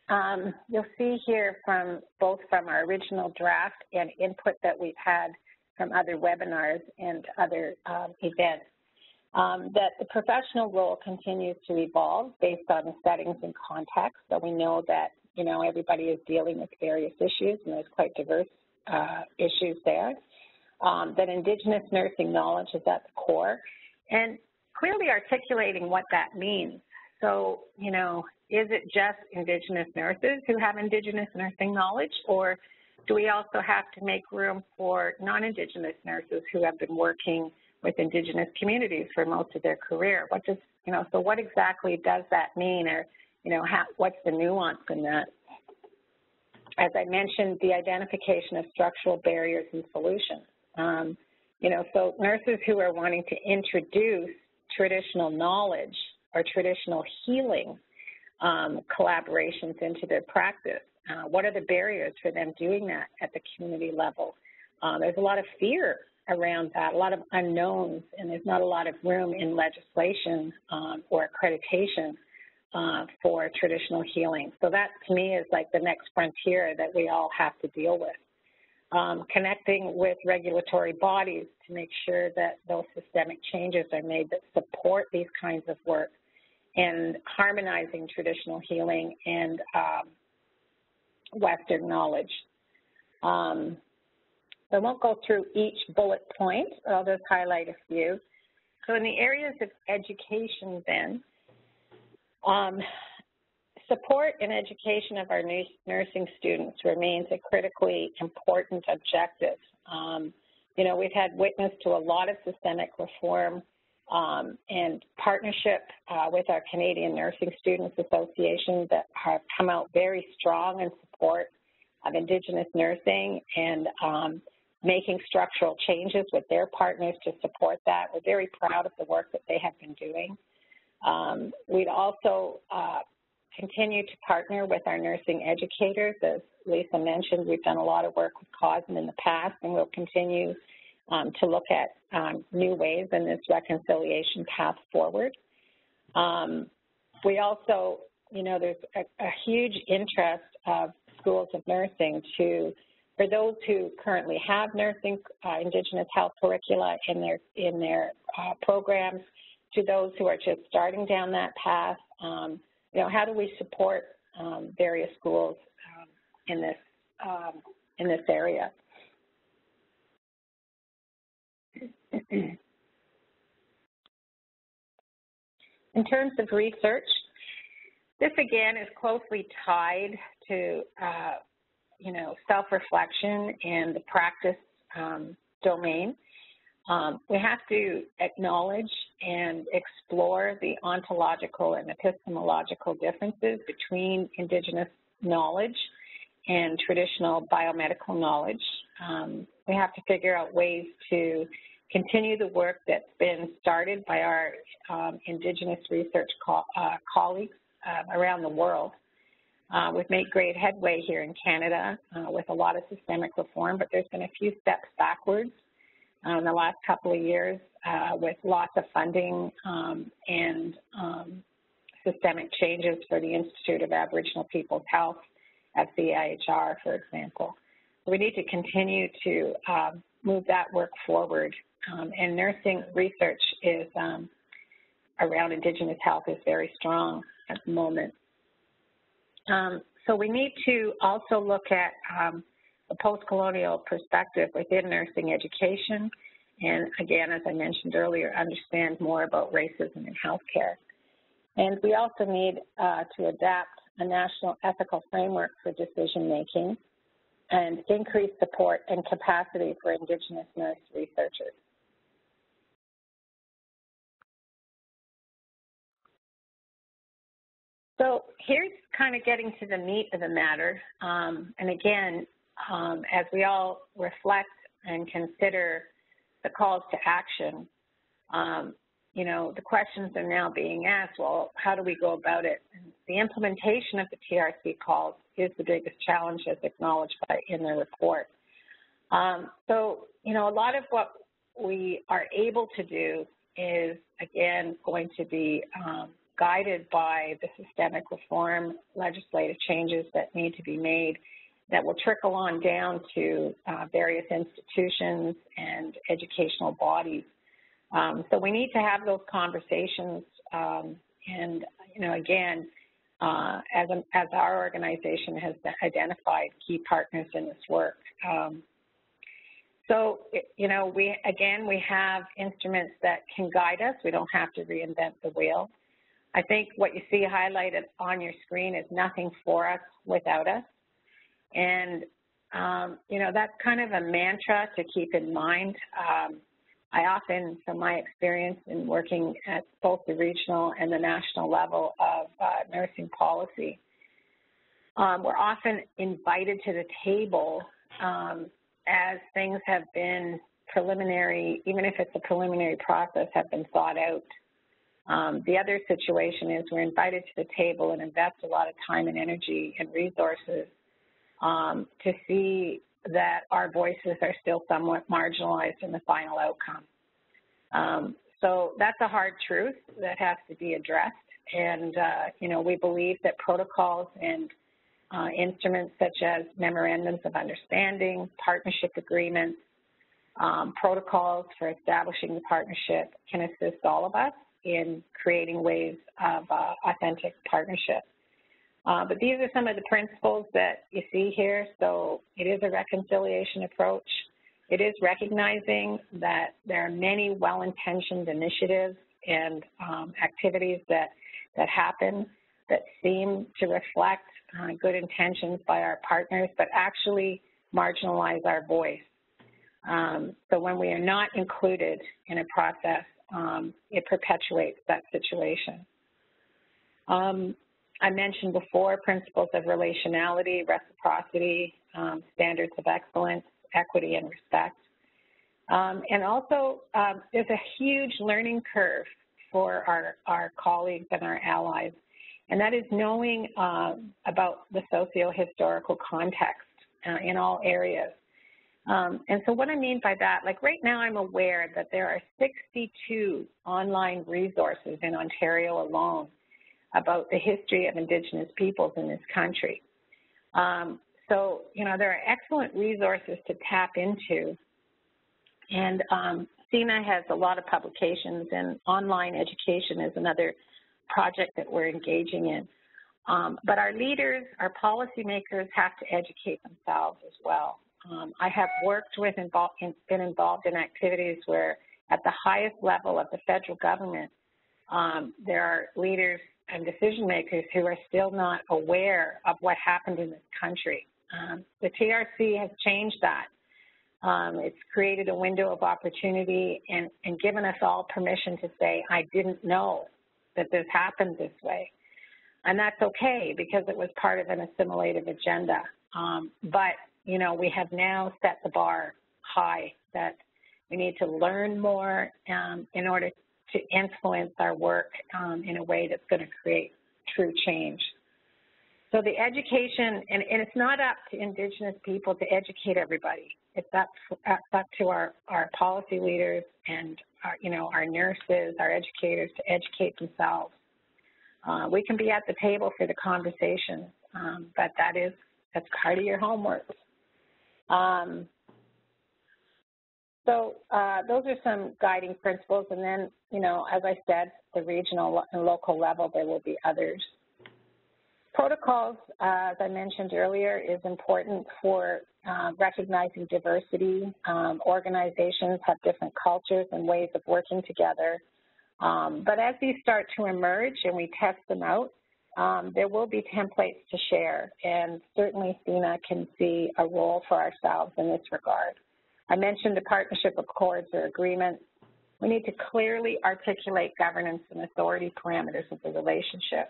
um, you'll see here from both from our original draft and input that we've had from other webinars and other um, events, um, that the professional role continues to evolve based on the settings and context. So we know that, you know, everybody is dealing with various issues and there's quite diverse uh, issues there. Um, that Indigenous nursing knowledge is at the core. And clearly articulating what that means. So, you know, is it just Indigenous nurses who have Indigenous nursing knowledge, or do we also have to make room for non-Indigenous nurses who have been working with Indigenous communities for most of their career? What does, you know, so what exactly does that mean, or, you know, how, what's the nuance in that? As I mentioned, the identification of structural barriers and solutions. Um, you know, so nurses who are wanting to introduce traditional knowledge or traditional healing um, collaborations into their practice? Uh, what are the barriers for them doing that at the community level? Uh, there's a lot of fear around that, a lot of unknowns, and there's not a lot of room in legislation um, or accreditation uh, for traditional healing. So that to me is like the next frontier that we all have to deal with. Um, connecting with regulatory bodies to make sure that those systemic changes are made that support these kinds of work and harmonizing traditional healing and um, Western knowledge. Um, I won't go through each bullet point, I'll just highlight a few. So in the areas of education then, um, support and education of our nursing students remains a critically important objective. Um, you know, we've had witness to a lot of systemic reform um, and partnership uh, with our Canadian Nursing Students Association that have come out very strong in support of Indigenous nursing and um, making structural changes with their partners to support that. We're very proud of the work that they have been doing. Um, we'd also uh, continue to partner with our nursing educators. As Lisa mentioned, we've done a lot of work with CASN in the past, and we'll continue to look at um, new ways in this reconciliation path forward. Um, we also, you know, there's a, a, huge interest of schools of nursing to, for those who currently have nursing uh, Indigenous health curricula in their in their uh, programs, to those who are just starting down that path, um, you know, how do we support um, various schools um, in this um, in this area? In terms of research, this again is closely tied to, uh, you know, self-reflection and the practice um, domain. Um, we have to acknowledge and explore the ontological and epistemological differences between Indigenous knowledge and traditional biomedical knowledge. Um, we have to figure out ways to continue the work that's been started by our um, Indigenous research co uh, colleagues uh, around the world. Uh, we've made great headway here in Canada uh, with a lot of systemic reform, but there's been a few steps backwards uh, in the last couple of years uh, with lots of funding um, and um, systemic changes for the Institute of Aboriginal Peoples Health at CIHR, for example. We need to continue to um, move that work forward. Um, and nursing research is um, around Indigenous health is very strong at the moment. Um, so we need to also look at a post-colonial perspective within nursing education, and again, as I mentioned earlier, understand more about racism in healthcare. And we also need uh, to adapt a national ethical framework for decision making and increase support and capacity for Indigenous nurse researchers. So here's kind of getting to the meat of the matter. Um, and again, um, as we all reflect and consider the calls to action, um, you know, the questions are now being asked, well, how do we go about it? And the implementation of the TRC calls is the biggest challenge as acknowledged by in the report. Um, so, you know, a lot of what we are able to do is, again, going to be um, guided by the systemic reform legislative changes that need to be made that will trickle on down to uh, various institutions and educational bodies. Um, so we need to have those conversations um, and, you know, again, uh, as, as our organization has identified key partners in this work. Um, so, you know, we again, we have instruments that can guide us. We don't have to reinvent the wheel. I think what you see highlighted on your screen is nothing for us without us. And, um, you know, that's kind of a mantra to keep in mind. Um, I often, from my experience in working at both the regional and the national level of uh, nursing policy, um, we're often invited to the table um, as things have been preliminary, even if it's a preliminary process, have been thought out the other situation is we're invited to the table and invest a lot of time and energy and resources um, to see that our voices are still somewhat marginalized in the final outcome. Um, so that's a hard truth that has to be addressed. And, uh, you know, we believe that protocols and uh, instruments such as memorandums of understanding, partnership agreements, um, protocols for establishing the partnership can assist all of us in creating ways of uh, authentic partnership. Uh, but these are some of the principles that you see here. So it is a reconciliation approach. It is recognizing that there are many well-intentioned initiatives and um, activities that, that happen that seem to reflect uh, good intentions by our partners, but actually marginalize our voice. Um, so when we are not included in a process, um, it perpetuates that situation. Um, I mentioned before principles of relationality, reciprocity, um, standards of excellence, equity, and respect. Um, and also, um, there's a huge learning curve for our, our colleagues and our allies, and that is knowing uh, about the socio-historical context uh, in all areas. Um, and so what I mean by that, like right now I'm aware that there are 62 online resources in Ontario alone about the history of Indigenous peoples in this country. Um, so, you know, there are excellent resources to tap into. And um, CINA has a lot of publications, and online education is another project that we're engaging in. Um, but our leaders, our policymakers have to educate themselves as well. Um, I have worked with, involved, been involved in activities where at the highest level of the federal government, um, there are leaders and decision makers who are still not aware of what happened in this country. Um, the TRC has changed that. Um, it's created a window of opportunity and, and given us all permission to say, I didn't know that this happened this way. And that's okay because it was part of an assimilative agenda. Um, but you know, we have now set the bar high that we need to learn more um, in order to influence our work um, in a way that's going to create true change. So the education, and, and, it's not up to Indigenous people to educate everybody. It's up, up to our, our policy leaders and our, you know, our nurses, our educators to educate themselves. Uh, we can be at the table for the conversation, um, but that is, that's part of your homework. Um, so uh, those are some guiding principles, and then, you know, as I said, the regional and local level, there will be others. Protocols, uh, as I mentioned earlier, is important for uh, recognizing diversity. Um, organizations have different cultures and ways of working together. Um, but as these start to emerge and we test them out, um, there will be templates to share, and certainly CINA can see a role for ourselves in this regard. I mentioned the partnership accords or agreements. We need to clearly articulate governance and authority parameters of the relationship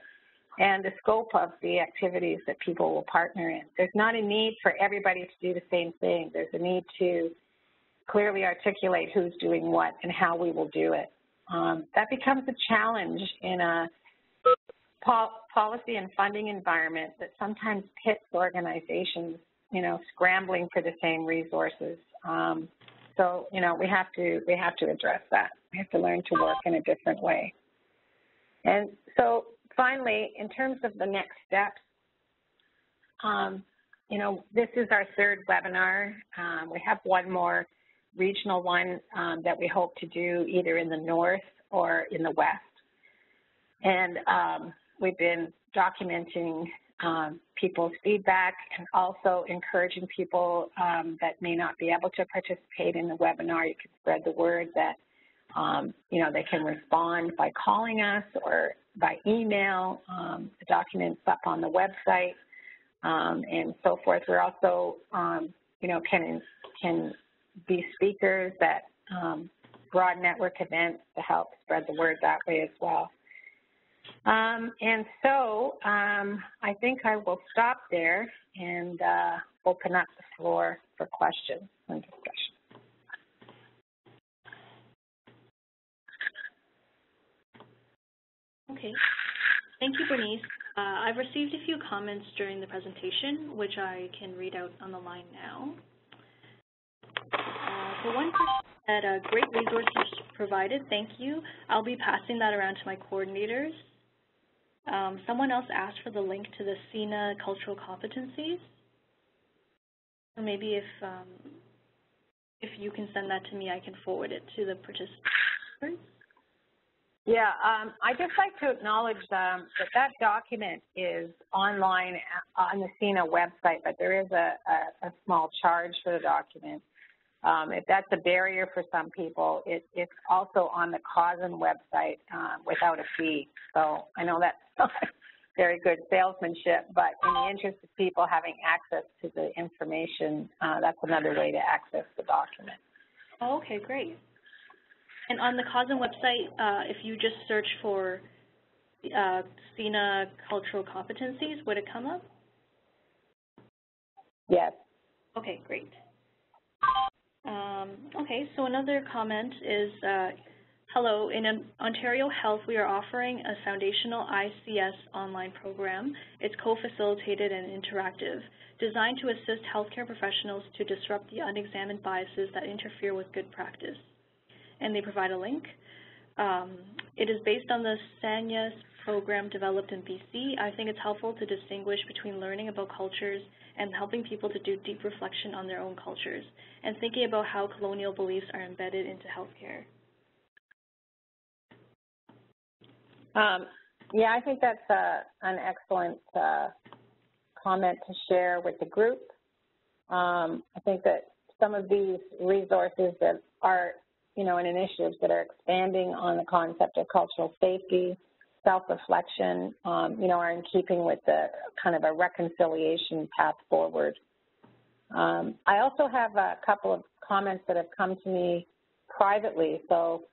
and the scope of the activities that people will partner in. There's not a need for everybody to do the same thing. There's a need to clearly articulate who's doing what and how we will do it. Um, that becomes a challenge in a policy and funding environment that sometimes pits organizations, you know, scrambling for the same resources. Um, so, you know, we have to we have to address that. We have to learn to work in a different way. And so, finally, in terms of the next steps, um, you know, this is our third webinar. Um, we have one more regional one um, that we hope to do either in the north or in the west. And um, We've been documenting um, people's feedback and also encouraging people um, that may not be able to participate in the webinar. You can spread the word that, um, you know, they can respond by calling us or by email. Um, the document's up on the website um, and so forth. We're also, um, you know, can, can be speakers at broad network events to help spread the word that way as well. Um, and so um, I think I will stop there and uh, open up the floor for questions and discussion. Okay. Thank you, Bernice. Uh, I've received a few comments during the presentation, which I can read out on the line now. Uh, one person said, uh, great resources provided, thank you. I'll be passing that around to my coordinators Um, someone else asked for the link to the CINA cultural competencies. So maybe if um, if you can send that to me, I can forward it to the participants. Yeah, um, I'd just like to acknowledge um, that that document is online on the CINA website, but there is a, a, a small charge for the document. Um, if that's a barrier for some people, it, it's also on the CASN website uh, without a fee. So I know that's not very good salesmanship, but in the interest of people having access to the information, uh, that's another way to access the document. Oh, okay, great. And on the CASN website, uh, if you just search for uh, CINA cultural competencies, would it come up? Yes. Okay, great. Um, okay, so another comment is, uh, hello, in Ontario Health, we are offering a foundational ICS online program. It's co-facilitated and interactive, designed to assist healthcare professionals to disrupt the unexamined biases that interfere with good practice. And they provide a link. Um, it is based on the San'yas program developed in BC. I think it's helpful to distinguish between learning about cultures and helping people to do deep reflection on their own cultures and thinking about how colonial beliefs are embedded into healthcare. Um, yeah, I think that's uh, an excellent uh, comment to share with the group. Um, I think that some of these resources that are, you know, and initiatives that are expanding on the concept of cultural safety, self-reflection, um, you know, are in keeping with the kind of a reconciliation path forward. Um, I also have a couple of comments that have come to me privately. So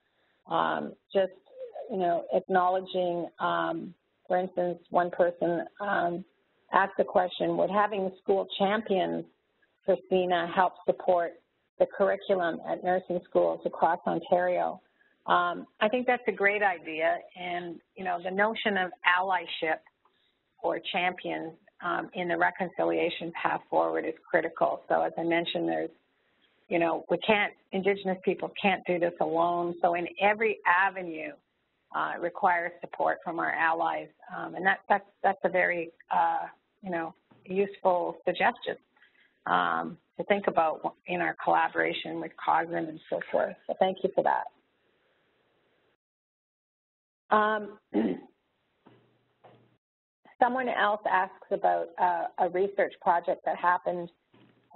um, just, you know, acknowledging, um, for instance, one person um, asked the question, would having school champions CINA help support the curriculum at nursing schools across Ontario? Um, I think that's a great idea, and you know the notion of allyship or champions um, in the reconciliation path forward is critical. So as I mentioned, there's, you know, we can't, Indigenous people can't do this alone. So in every avenue, uh, requires support from our allies, um, and that, that's that's a very, uh, you know, useful suggestion um, to think about in our collaboration with CASN and so forth. So thank you for that. Um, someone else asks about uh, a research project that happened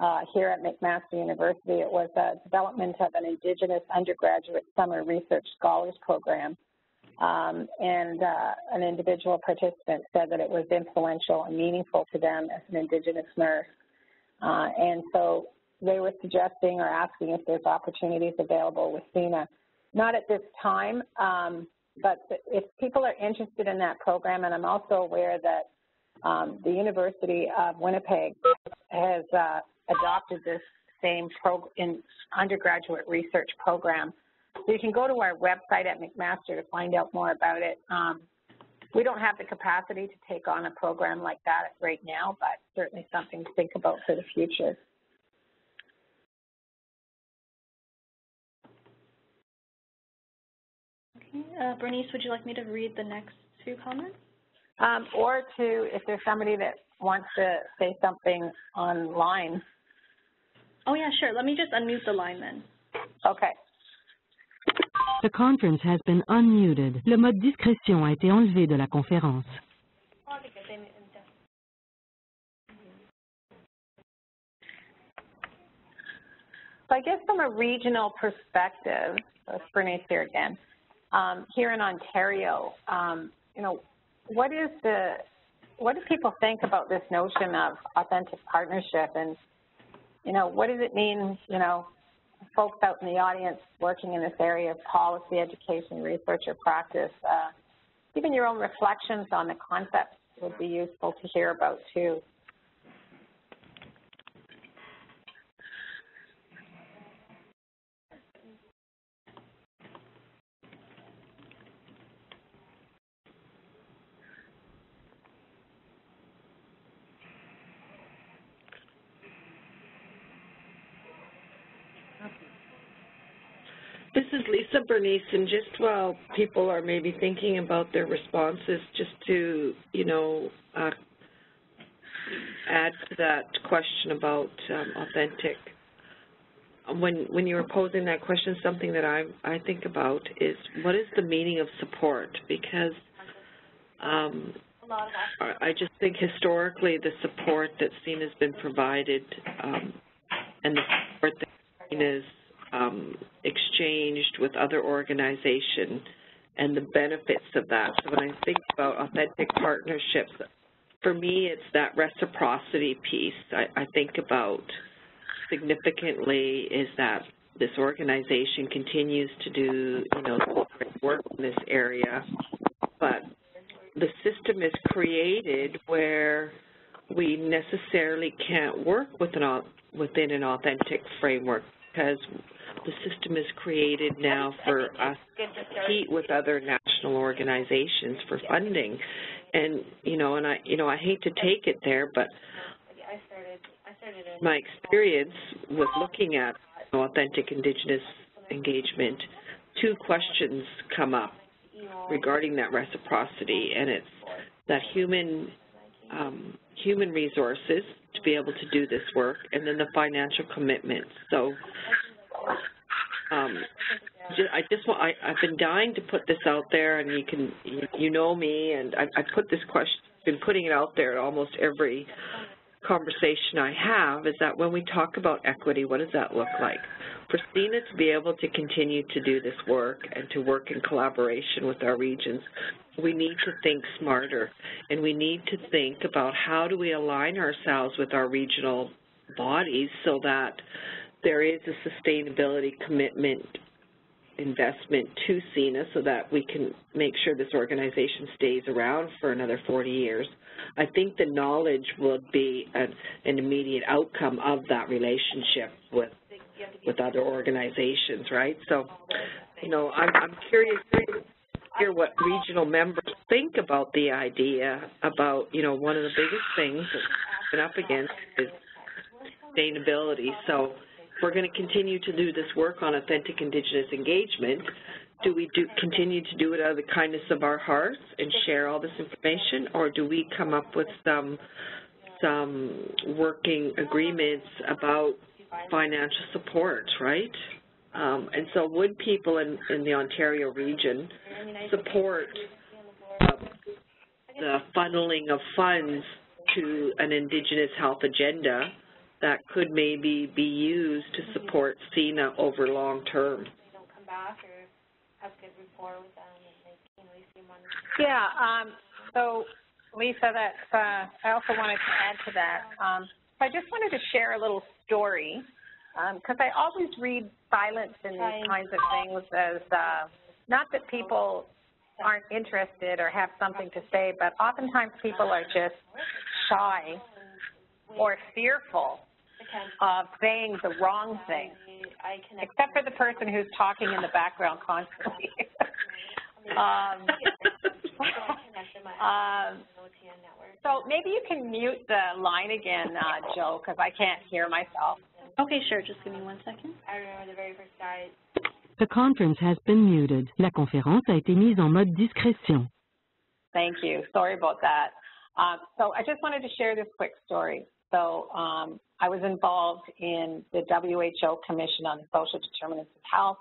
uh, here at McMaster University. It was a development of an Indigenous undergraduate summer research scholars program. Um, and uh, an individual participant said that it was influential and meaningful to them as an Indigenous nurse. Uh, and so they were suggesting or asking if there's opportunities available with CINA. Not at this time, um, but if people are interested in that program, and I'm also aware that um, the University of Winnipeg has uh, adopted this same in undergraduate research program. So you can go to our website at McMaster to find out more about it. Um, we don't have the capacity to take on a program like that right now, but certainly something to think about for the future. Uh, Bernice, would you like me to read the next two comments? Um, or to, if there's somebody that wants to say something online. Oh, yeah, sure. Let me just unmute the line then. Okay. The conference has been unmuted. Le mode discrétion a été enlevé de la conférence. So I guess from a regional perspective, let's Bernice here again, um, here in Ontario, um, you know, what is the, what do people think about this notion of authentic partnership and, you know, what does it mean, you know, folks out in the audience working in this area of policy, education, research, or practice, uh, even your own reflections on the concepts would be useful to hear about too. Bernice, and just while people are maybe thinking about their responses, just to, you know, uh, add to that question about um, authentic. When when you were posing that question, something that I I think about is what is the meaning of support? Because um, I just think historically the support that CINA has been provided um, and the support that CINA is um, exchanged with other organizations and the benefits of that. So when I think about authentic partnerships, for me it's that reciprocity piece. I, I think about significantly is that this organization continues to do, you know, work in this area, but the system is created where we necessarily can't work with an, within an authentic framework because the system is created now for us to compete with other national organizations for funding. And, you know, and I, you know, I hate to take it there, but my experience with looking at authentic Indigenous engagement, two questions come up regarding that reciprocity, and it's that human um, human resources to be able to do this work, and then the financial commitment. So um, I just want, I, I've been dying to put this out there, and you can, you know me, and I, I put this question, been putting it out there at almost every conversation I have, is that when we talk about equity, what does that look like? For CINA to be able to continue to do this work and to work in collaboration with our regions, we need to think smarter, and we need to think about how do we align ourselves with our regional bodies so that there is a sustainability commitment investment to CINA so that we can make sure this organization stays around for another 40 years. I think the knowledge will be an, immediate outcome of that relationship with with other organizations, right? So, you know, I'm, I'm curious to hear what regional members think about the idea about, you know, one of the biggest things that's been up against is sustainability. So we're going to continue to do this work on authentic Indigenous engagement, do we do, continue to do it out of the kindness of our hearts and share all this information, or do we come up with some some working agreements about financial support, right? Um, and so would people in, in the Ontario region support uh, the funneling of funds to an Indigenous health agenda that could maybe be used to support CINA over long term. Yeah, um, so Lisa, that's, uh, I also wanted to add to that. Um, I just wanted to share a little story because um, I always read silence in these kinds of things as uh, not that people aren't interested or have something to say, but oftentimes people are just shy or fearful of saying the wrong thing, except for the person who's talking in the background constantly. um, um, so maybe you can mute the line again, uh, Joe, because I can't hear myself. Okay, sure. Just give me one second. I remember the very first guy. The conference has been muted. La conférence a été mise en mode discrétion. Thank you. Sorry about that. Um, so I just wanted to share this quick story. So um, I was involved in the WHO Commission on Social Determinants of Health.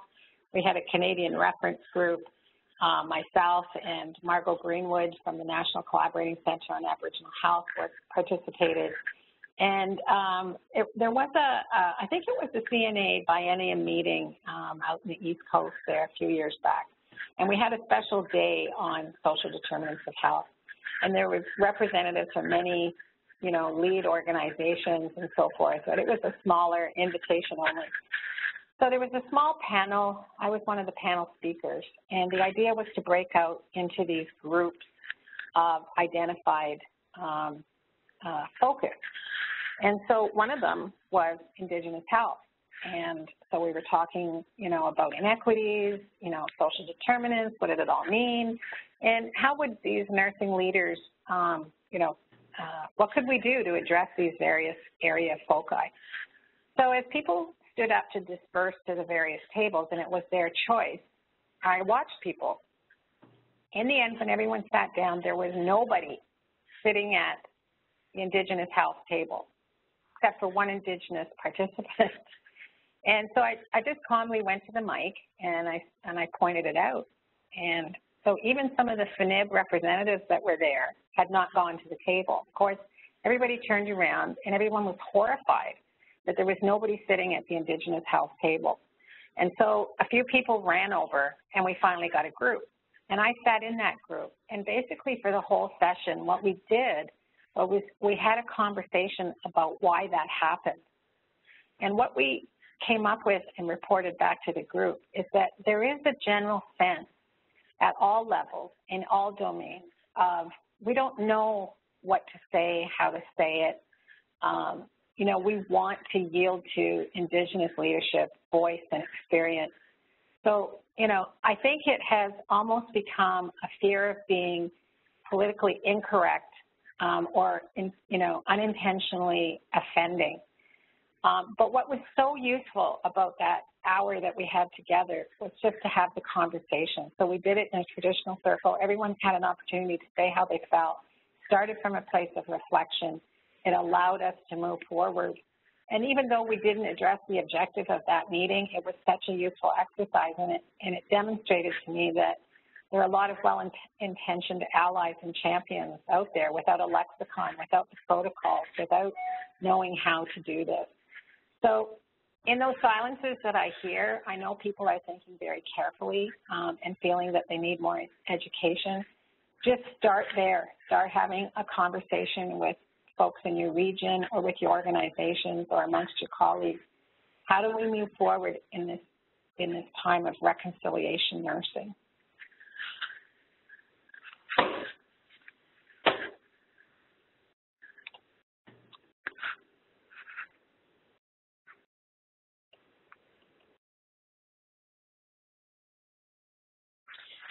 We had a Canadian reference group. Uh, myself and Margo Greenwood from the National Collaborating Center on Aboriginal Health participated. And um, it, there was a, a, I think it was the CNA biennium meeting um, out in the East Coast there a few years back. And we had a special day on social determinants of health. And there was representatives from many you know, lead organizations and so forth, but it was a smaller invitation only. So there was a small panel. I was one of the panel speakers, and the idea was to break out into these groups of identified um, uh, focus. And so one of them was Indigenous health. And so we were talking, you know, about inequities, you know, social determinants, what did it all mean, and how would these nursing leaders, um, you know, uh, what could we do to address these various area foci? So as people stood up to disperse to the various tables, and it was their choice, I watched people. In the end, when everyone sat down, there was nobody sitting at the Indigenous Health table, except for one Indigenous participant. and so I, I just calmly went to the mic and I, and I pointed it out. And so even some of the FNIB representatives that were there had not gone to the table. Of course, everybody turned around and everyone was horrified that there was nobody sitting at the Indigenous Health table. And so a few people ran over and we finally got a group. And I sat in that group. And basically for the whole session, what we did was we had a conversation about why that happened. And what we came up with and reported back to the group is that there is a general sense at all levels, in all domains, of we don't know what to say, how to say it. Um, you know, we want to yield to Indigenous leadership, voice, and experience. So, you know, I think it has almost become a fear of being politically incorrect um, or, in, you know, unintentionally offending. Um, but what was so useful about that hour that we had together was just to have the conversation. So we did it in a traditional circle. Everyone had an opportunity to say how they felt, started from a place of reflection. It allowed us to move forward. And even though we didn't address the objective of that meeting, it was such a useful exercise, and it, and it demonstrated to me that there are a lot of well-intentioned allies and champions out there without a lexicon, without the protocols, without knowing how to do this. So in those silences that I hear, I know people are thinking very carefully um, and feeling that they need more education. Just start there. Start having a conversation with folks in your region or with your organizations or amongst your colleagues. How do we move forward in this, in this time of reconciliation nursing?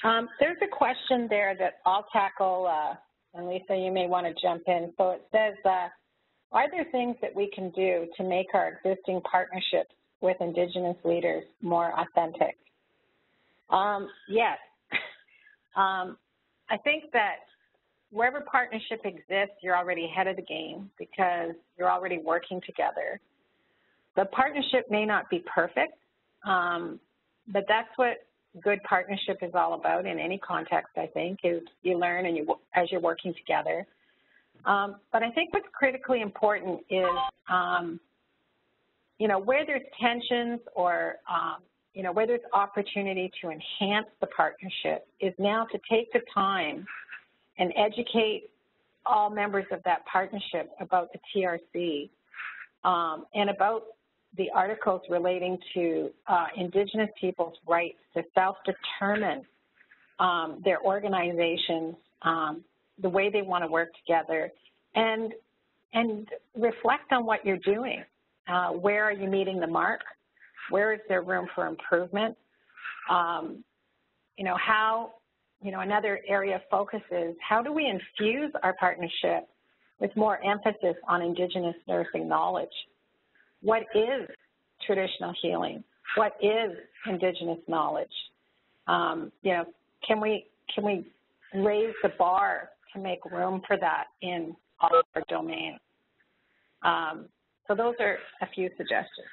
Um, there's a question there that I'll tackle, uh, and Lisa, you may want to jump in. So it says, uh, are there things that we can do to make our existing partnerships with Indigenous leaders more authentic? Um, yes. um, I think that wherever partnership exists, you're already ahead of the game because you're already working together. The partnership may not be perfect, um, but that's what good partnership is all about in any context, I think, is you learn and you as you're working together. Um, but I think what's critically important is, um, you know, where there's tensions or, um, you know, where there's opportunity to enhance the partnership is now to take the time and educate all members of that partnership about the TRC um, and about the articles relating to uh, Indigenous people's rights to self-determine um, their organizations, um, the way they want to work together, and, and reflect on what you're doing. Uh, where are you meeting the mark? Where is there room for improvement? Um, you know, how, you know, another area of focus is how do we infuse our partnership with more emphasis on Indigenous nursing knowledge? What is traditional healing? What is indigenous knowledge? Um, you know, can we can we raise the bar to make room for that in all of our domains? Um, so those are a few suggestions.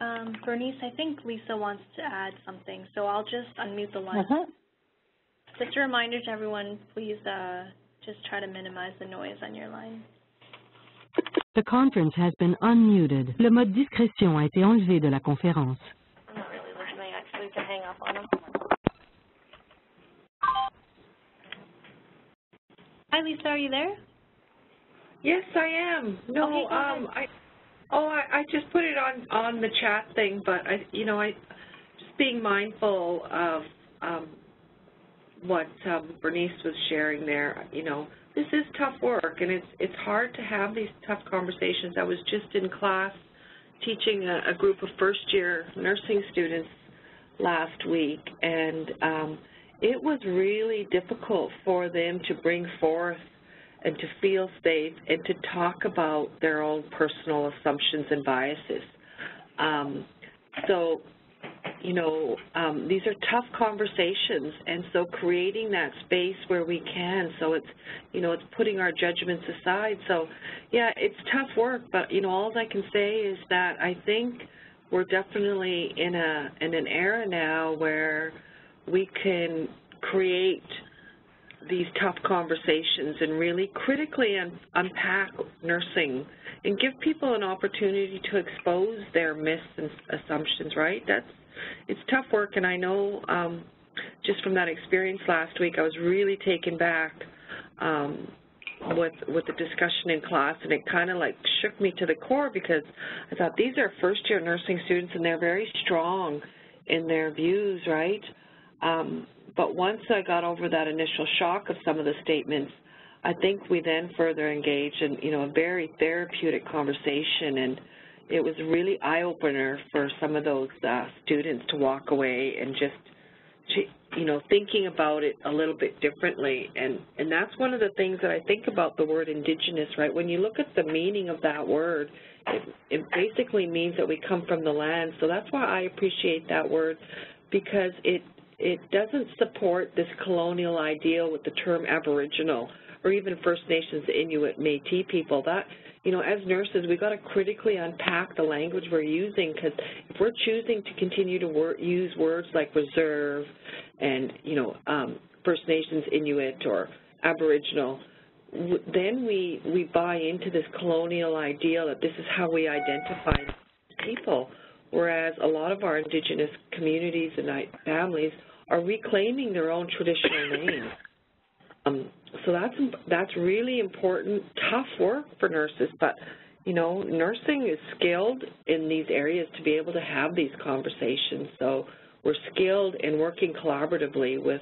Um, Bernice, I think Lisa wants to add something, so I'll just unmute the line. Mm -hmm. Just a reminder to everyone, please uh, just try to minimize the noise on your line. The conference has been unmuted. Le mode discrétion a été enlevé de la conférence. I'm not really listening, actually. We can hang up on him. Hi, Lisa. Are you there? Yes, I am. No, okay, um, I, oh, I, I just put it on on the chat thing, but I, you know, I just being mindful of um, what um, Bernice was sharing there. You know, this is tough work, and it's it's hard to have these tough conversations. I was just in class teaching a, a group of first-year nursing students last week, and um, it was really difficult for them to bring forth and to feel safe and to talk about their own personal assumptions and biases. Um, so, you know, um, these are tough conversations, and so creating that space where we can, so it's, you know, it's putting our judgments aside. So, yeah, it's tough work, but, you know, all I can say is that I think we're definitely in a in an era now where we can create these tough conversations and really critically un unpack nursing and give people an opportunity to expose their myths and assumptions, right? That's it's tough work, and I know um, just from that experience last week, I was really taken back um, with with the discussion in class, and it kind of like shook me to the core because I thought these are first-year nursing students, and they're very strong in their views, right? Um, but once I got over that initial shock of some of the statements, I think we then further engaged in, you know, a very therapeutic conversation, and it was really eye-opener for some of those uh, students to walk away and just, you know, thinking about it a little bit differently. And, and that's one of the things that I think about the word Indigenous, right? When you look at the meaning of that word, it, it basically means that we come from the land. So that's why I appreciate that word because it it doesn't support this colonial ideal with the term Aboriginal or even First Nations, Inuit, Métis people. That, you know, as nurses, we've got to critically unpack the language we're using because if we're choosing to continue to wor use words like reserve and, you know, um, First Nations, Inuit, or Aboriginal, then we, we buy into this colonial ideal that this is how we identify people, whereas a lot of our Indigenous communities and families are reclaiming their own traditional names. Um, so that's that's really important, tough work for nurses, but you know, nursing is skilled in these areas to be able to have these conversations. So we're skilled in working collaboratively with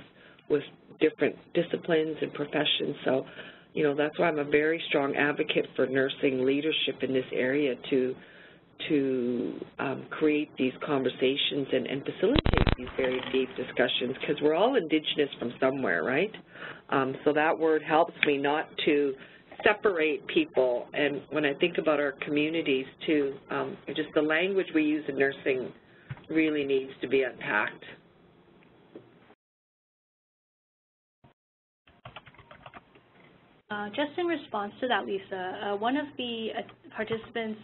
with different disciplines and professions. So, you know, that's why I'm a very strong advocate for nursing leadership in this area to to um, create these conversations and, and, facilitate these very deep discussions because we're all indigenous from somewhere, right? Um, so that word helps me not to separate people. And when I think about our communities too, um, just the language we use in nursing really needs to be unpacked. Uh, just in response to that, Lisa, uh, one of the uh, participants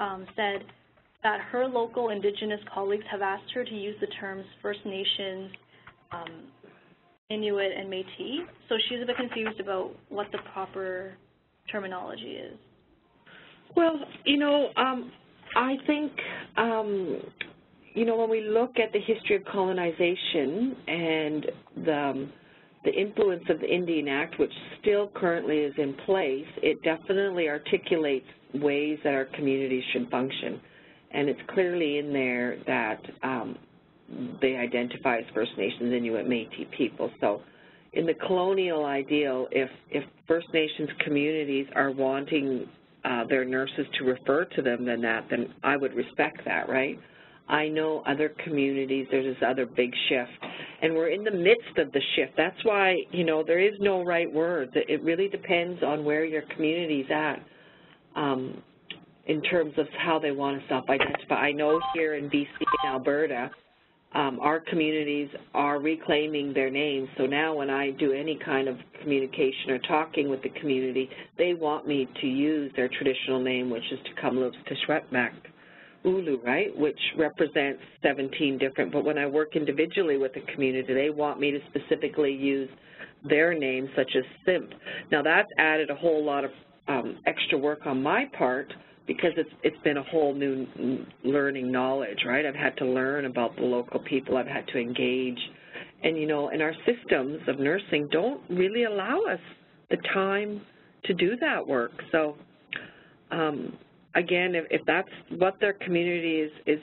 um, said that her local Indigenous colleagues have asked her to use the terms First Nations, um, Inuit, and Métis. So she's a bit confused about what the proper terminology is. Well, you know, um, I think, um, you know, when we look at the history of colonization and the, um, the influence of the Indian Act, which still currently is in place, it definitely articulates ways that our communities should function. And it's clearly in there that um, they identify as First Nations, and Inuit, Métis people. So in the colonial ideal, if, if First Nations communities are wanting uh, their nurses to refer to them than that, then I would respect that, right? I know other communities, there's this other big shift, and we're in the midst of the shift. That's why, you know, there is no right word. It really depends on where your community's at um, in terms of how they want to self-identify. I know here in BC and Alberta, um, our communities are reclaiming their names. So now when I do any kind of communication or talking with the community, they want me to use their traditional name, which is Tecumloops Teshwetmak Ulu, right, which represents 17 different. But when I work individually with the community, they want me to specifically use their name, such as Simpcw. Now that's added a whole lot of um, extra work on my part because it's it's been a whole new learning knowledge, right? I've had to learn about the local people. I've had to engage, and you know, and our systems of nursing don't really allow us the time to do that work. So, um, again, if, if that's what their community is is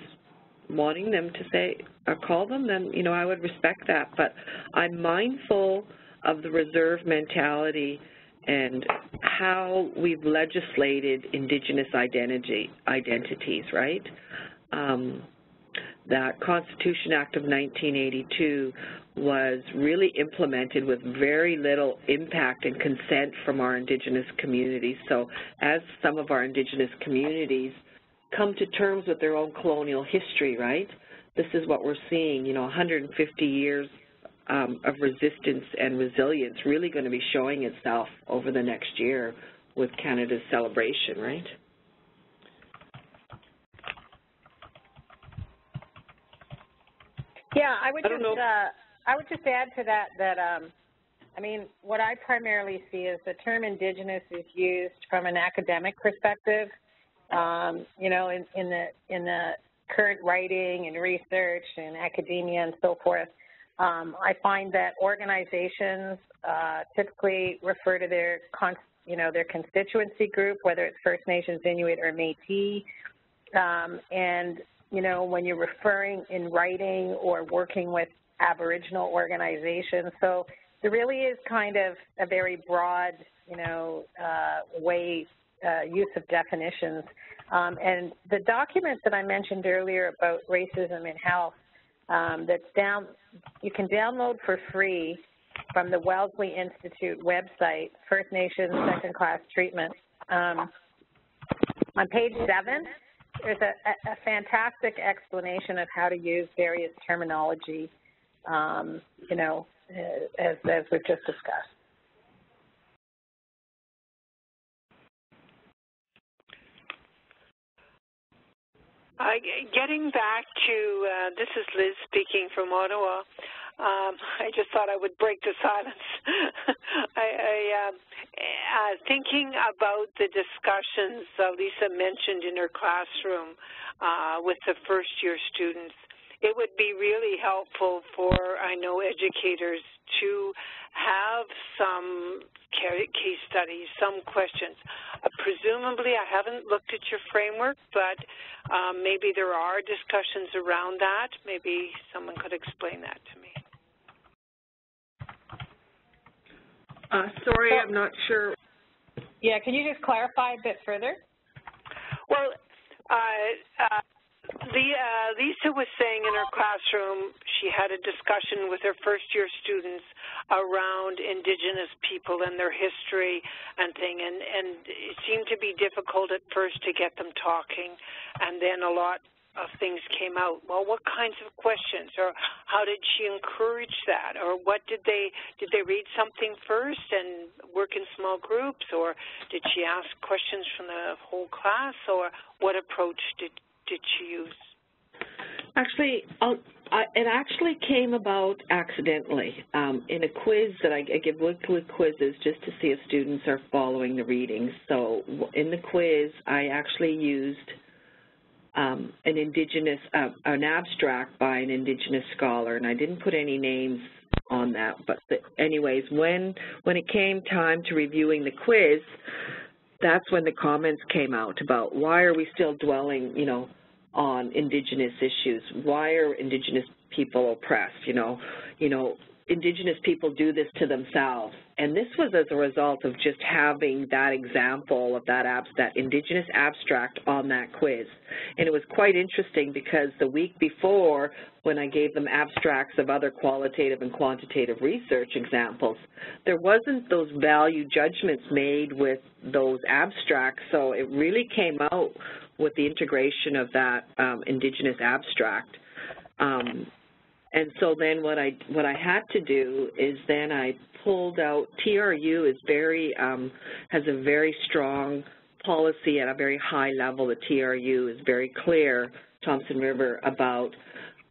wanting them to say or call them, then you know I would respect that. But I'm mindful of the reserve mentality and how we've legislated indigenous identity identities, right? Um, that Constitution Act of 1982 was really implemented with very little impact and consent from our Indigenous communities. So as some of our Indigenous communities come to terms with their own colonial history, right, this is what we're seeing, you know, 150 years um, of resistance and resilience really going to be showing itself over the next year with Canada's celebration, right? Yeah, I would I just uh, I would just add to that that um, I mean what I primarily see is the term Indigenous is used from an academic perspective. Um, you know, in, in the in the current writing and research and academia and so forth, um, I find that organizations uh, typically refer to their con you know their constituency group, whether it's First Nations, Inuit, or Métis, um, and you know, when you're referring in writing or working with Aboriginal organizations. So there really is kind of a very broad, you know, uh, way, uh, use of definitions. Um, and the document that I mentioned earlier about racism in health, um, that's down, you can download for free from the Wellesley Institute website, First Nations Second Class Treatment. Um, on page seven, there's a, a, fantastic explanation of how to use various terminology, um, you know, as, as we've just discussed. Uh, getting back to, uh, this is Liz speaking from Ottawa. Um, I just thought I would break the silence. I, I uh, uh, thinking about the discussions uh, Lisa mentioned in her classroom uh, with the first year students, it would be really helpful for, I know, educators to have some case studies, some questions. Uh, presumably, I haven't looked at your framework, but um, maybe there are discussions around that. Maybe someone could explain that to me. Uh, sorry, I'm not sure. Yeah, can you just clarify a bit further? Well, uh, uh, uh, Lisa was saying in her classroom she had a discussion with her first-year students around Indigenous people and their history and thing, and, and it seemed to be difficult at first to get them talking, and then a lot of things came out. Well, what kinds of questions, or how did she encourage that, or what did they did they read something first and work in small groups, or did she ask questions from the whole class, or what approach did did she use? Actually, I, it actually came about accidentally um, in a quiz that I, I give weekly quizzes just to see if students are following the readings. So in the quiz, I actually used um, an indigenous, uh, an abstract by an indigenous scholar, and I didn't put any names on that. But the, anyways, when when it came time to reviewing the quiz, that's when the comments came out about why are we still dwelling, you know, on indigenous issues? Why are indigenous people oppressed? You know, you know, indigenous people do this to themselves. And this was as a result of just having that example of that, abs that indigenous abstract on that quiz. And it was quite interesting because the week before, when I gave them abstracts of other qualitative and quantitative research examples, there wasn't those value judgments made with those abstracts. So it really came out with the integration of that um, indigenous abstract. Um, and so then what I what I had to do is then I pulled out TRU is very um, has a very strong policy at a very high level. The TRU is very clear, Thompson River, about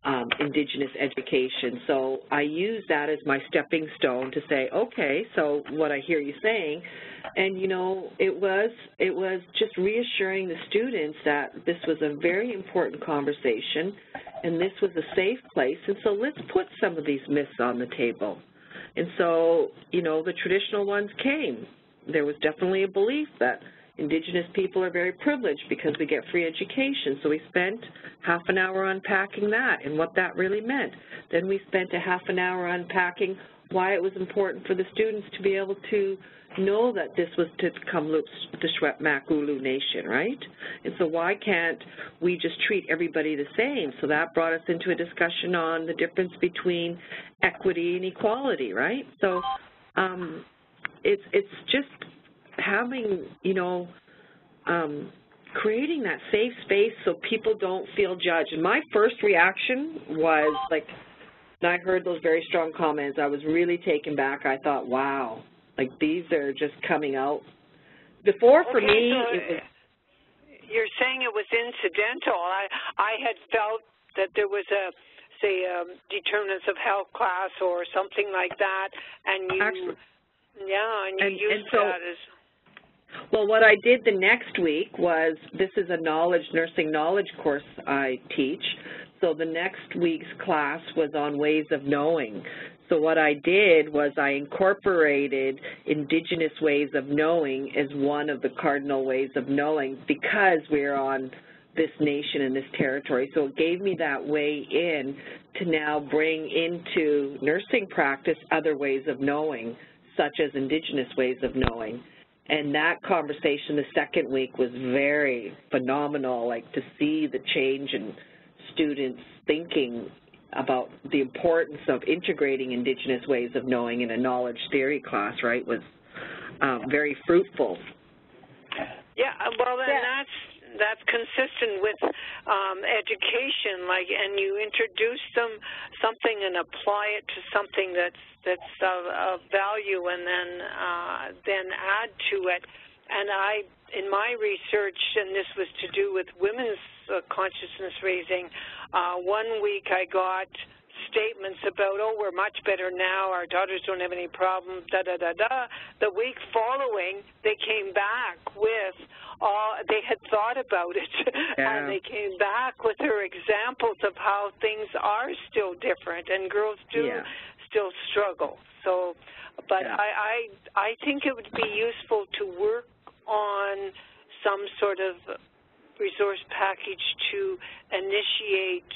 Um, indigenous education. So I use that as my stepping stone to say, okay, so what I hear you saying, and you know, it was it was just reassuring the students that this was a very important conversation and this was a safe place, and so let's put some of these myths on the table. And so, you know, the traditional ones came. There was definitely a belief that Indigenous people are very privileged because we get free education. So we spent half an hour unpacking that and what that really meant. Then we spent a half an hour unpacking why it was important for the students to be able to know that this was to Kamloops, the Secwepemc Ulu Nation, right? And so why can't we just treat everybody the same? So that brought us into a discussion on the difference between equity and equality, right? So um, it's it's just having, you know, um, creating that safe space so people don't feel judged. And my first reaction was like, when I heard those very strong comments, I was really taken back. I thought, wow, like these are just coming out. Before, for okay, me, so it was. You're saying it was incidental. I I had felt that there was a say um, determinants of health class or something like that, and you Actually, yeah, and you and- used and so- that as Well, what I did the next week was, this is a knowledge, nursing knowledge course I teach, so the next week's class was on ways of knowing. So what I did was I incorporated Indigenous ways of knowing as one of the cardinal ways of knowing because we're on this nation and this territory. So it gave me that way in to now bring into nursing practice other ways of knowing, such as Indigenous ways of knowing. And that conversation the second week was very phenomenal, like to see the change in students thinking about the importance of integrating Indigenous ways of knowing in a knowledge theory class, right, was um, very fruitful. Yeah, uh, well, then Yeah. that's that's consistent with um, education. Like, and you introduce them something and apply it to something that's that's of, of value, and then uh, then add to it. And I, in my research, and this was to do with women's uh, consciousness raising. Uh, one week I got statements about, oh, we're much better now, our daughters don't have any problems, da da da da. The week following, they came back with all they had thought about it, Yeah. and they came back with their examples of how things are still different, and girls do Yeah. still struggle. So, but Yeah. I, I I think it would be useful to work on some sort of resource package to initiate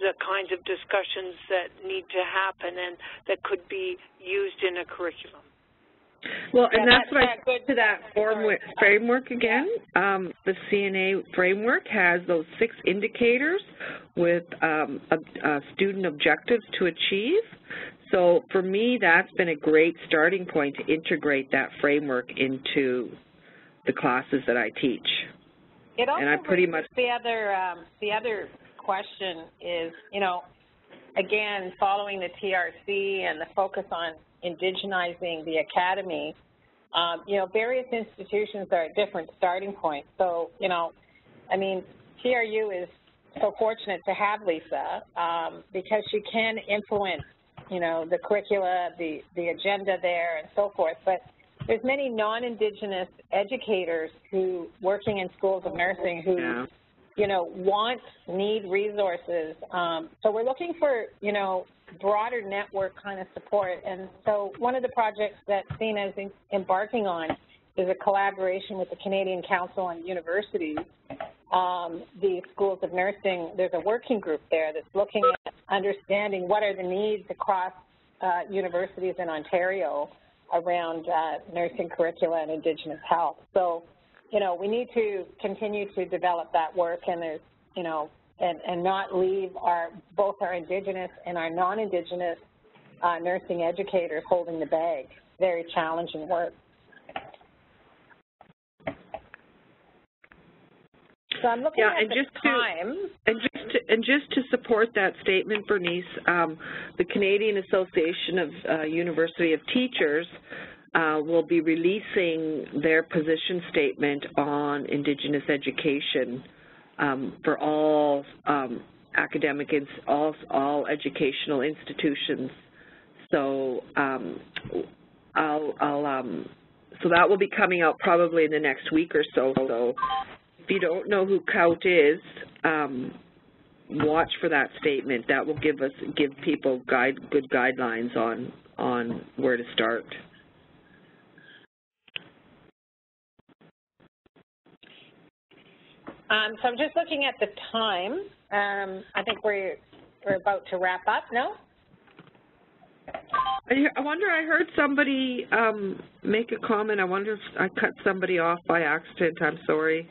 the kinds of discussions that need to happen and that could be used in a curriculum. Well, and Yeah, that's that- what I that good- to that form, framework again. Um, the CNA framework has those six indicators with um, a, a student objectives to achieve. So for me, that's been a great starting point to integrate that framework into the classes that I teach. It also And I pretty much the other um, the other question is, you know, again, following the TRC and the focus on indigenizing the academy, um, you know, various institutions are at different starting points. So, you know, I mean, TRU is so fortunate to have Lisa um, because she can influence, you know, the curricula, the, the agenda there and so forth. But there's many non-Indigenous educators who, working in schools of nursing, who, Yeah. You know, want, need resources. Um, so we're looking for, you know, broader network kind of support. And so one of the projects that CINA is in, embarking on is a collaboration with the Canadian Council on Universities, um, the schools of nursing. There's a working group there that's looking at understanding what are the needs across uh, universities in Ontario around uh, nursing curricula and Indigenous health. So, you know, we need to continue to develop that work and there's, you know, and, and not leave our, both our Indigenous and our non-Indigenous uh, nursing educators holding the bag. Very challenging work. So I'm looking Yeah, at and just to- And just to, and just to support that statement, Bernice, um, the Canadian Association of uh, University of Teachers will be releasing their position statement on Indigenous education um, for all um, academic, all, all educational institutions. So um, I'll, I'll um, so that will be coming out probably in the next week or so. So if you don't know who CAUT is, um, watch for that statement. That will give us give people guide good guidelines on on where to start. Um, so I'm just looking at the time. Um, I think we're, we're about to wrap up, no? I wonder, I heard somebody um, make a comment. I wonder if I cut somebody off by accident. I'm sorry.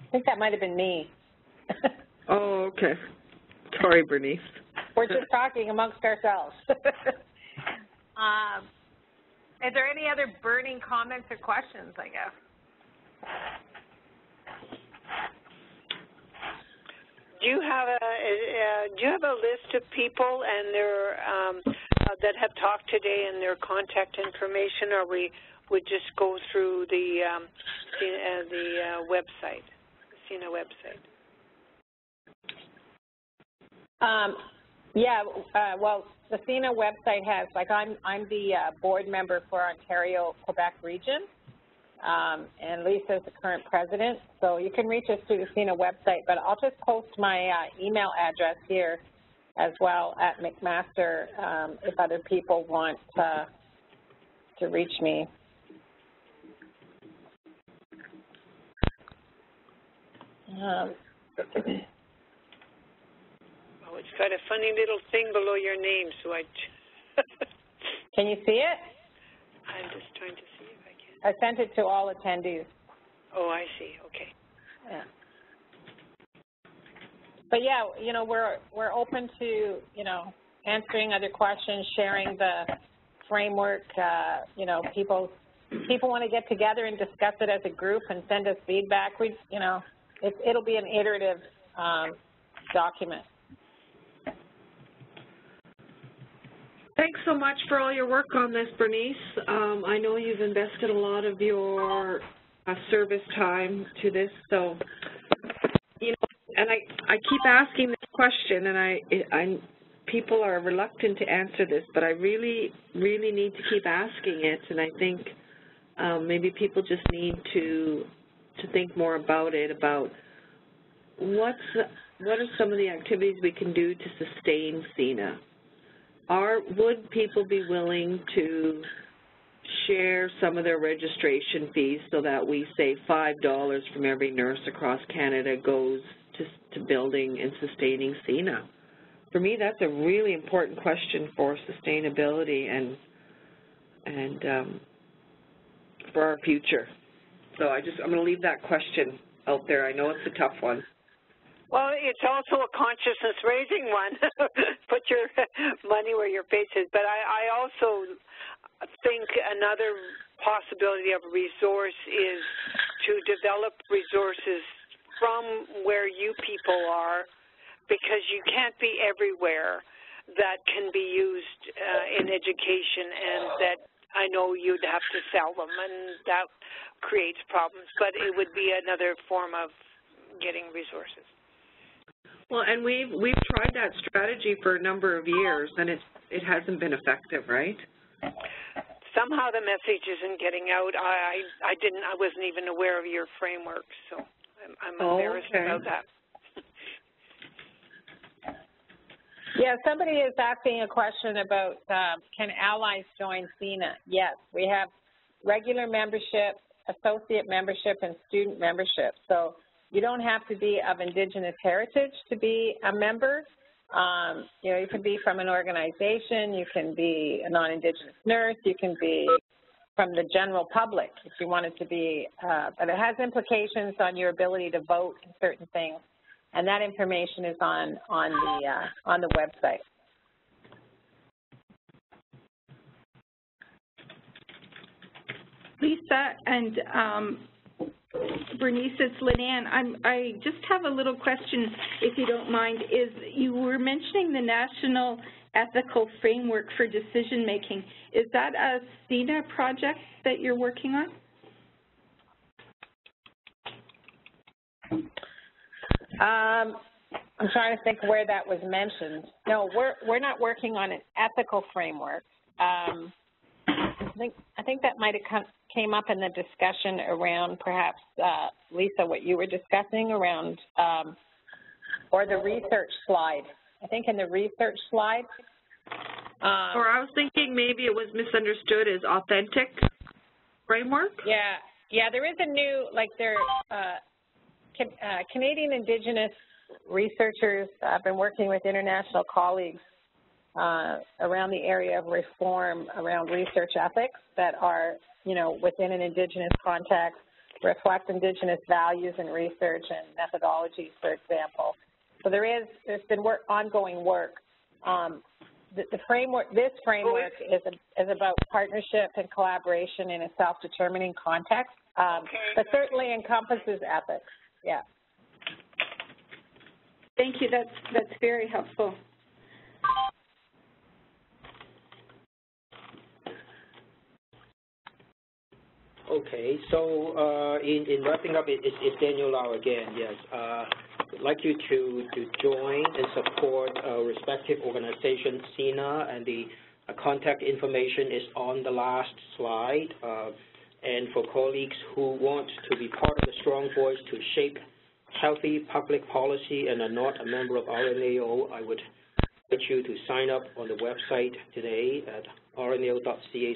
I think that might have been me. oh, okay. Sorry, Bernice. We're just talking amongst ourselves. um, is there any other burning comments or questions, I guess? Do you have a uh, do you have a list of people and their um, uh, that have talked today and their contact information, or we would just go through the um, the, uh, the uh, website, the CINA website? Um, yeah, uh, well, the CINA website has, like I'm, I'm the uh, board member for Ontario Quebec region, um, and Lisa is the current president, so you can reach us through the CINA website, but I'll just post my uh, email address here as well at McMaster um, if other people want uh, to reach me. Um, it's got a funny little thing below your name, so I. can you see it? I'm just trying to see if I can. I sent it to all attendees. Oh, I see. Okay. Yeah. But yeah, you know, we're we're open to you know answering other questions, sharing the framework. Uh, you know, people people want to get together and discuss it as a group and send us feedback. We, you know, it, it'll be an iterative um, document. Thanks so much for all your work on this, Bernice. Um, I know you've invested a lot of your uh, service time to this, so, you know, and I, I keep asking this question, and I, I, people are reluctant to answer this, but I really, really need to keep asking it, and I think um, maybe people just need to to think more about it, about what's what are some of the activities we can do to sustain CINA? Are, would people be willing to share some of their registration fees so that we say $5 from every nurse across Canada goes to, to building and sustaining CINA? For me, that's a really important question for sustainability and and um, for our future. So I just, I'm going to leave that question out there. I know it's a tough one. Well, it's also a consciousness-raising one. Put your money where your face is. But I, I also think another possibility of a resource is to develop resources from where you people are because you can't be everywhere that can be used uh, in education and that I know you'd have to sell them and that creates problems, but it would be another form of getting resources. Well, and we've we've tried that strategy for a number of years, and it it hasn't been effective, right? Somehow the message isn't getting out. I I didn't I wasn't even aware of your framework, so I'm, I'm oh, embarrassed okay. about that. Yeah, somebody is asking a question about uh, can allies join CINA? Yes, we have regular membership, associate membership, and student membership. So you don't have to be of Indigenous heritage to be a member. Um, you know, you can be from an organization, you can be a non-Indigenous nurse, you can be from the general public if you wanted to be, uh, but it has implications on your ability to vote in certain things, and that information is on on the uh, on the website. Lisa and um, Bernice, it's Lynn I'm, I just have a little question, if you don't mind, is you were mentioning the National Ethical Framework for Decision Making. Is that a CINA project that you're working on? Um, I'm trying to think where that was mentioned. No, we're we're not working on an ethical framework. Um, I think I think that might have come, came up in the discussion around perhaps, uh, Lisa, what you were discussing around, um, or the research slide. I think in the research slide, Um, Or I was thinking maybe it was misunderstood as authentic framework? Yeah, yeah, there is a new, like there, uh, Can, uh, Canadian Indigenous researchers I've been working with international colleagues uh, around the area of reform around research ethics that are, you know, within an Indigenous context, reflect Indigenous values in research and methodologies, for example. So there is, there's been work, ongoing work. Um, the, the framework, this framework is, a, is about partnership and collaboration in a self-determining context, um, but certainly encompasses ethics, yeah. Thank you. That's, that's very helpful. Okay, so uh, in, in wrapping up, it, it's, Daniel Lau again, yes. Uh, I'd like you to, join and support respective organizations, CINA, and the uh, contact information is on the last slide. And for colleagues who want to be part of the strong voice to shape healthy public policy and are not a member of RNAO, I would invite you to sign up on the website today at rnao.ca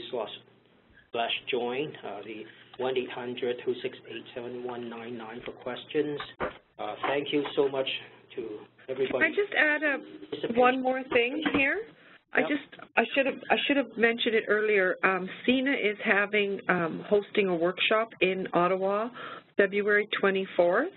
slash join, uh, the 1-800-268-7199 for questions. Uh, thank you so much to everybody. Can I just add a, one more thing here? I just, I should have, I should have mentioned it earlier. Um, CINA is having, um, hosting a workshop in Ottawa, February 24th.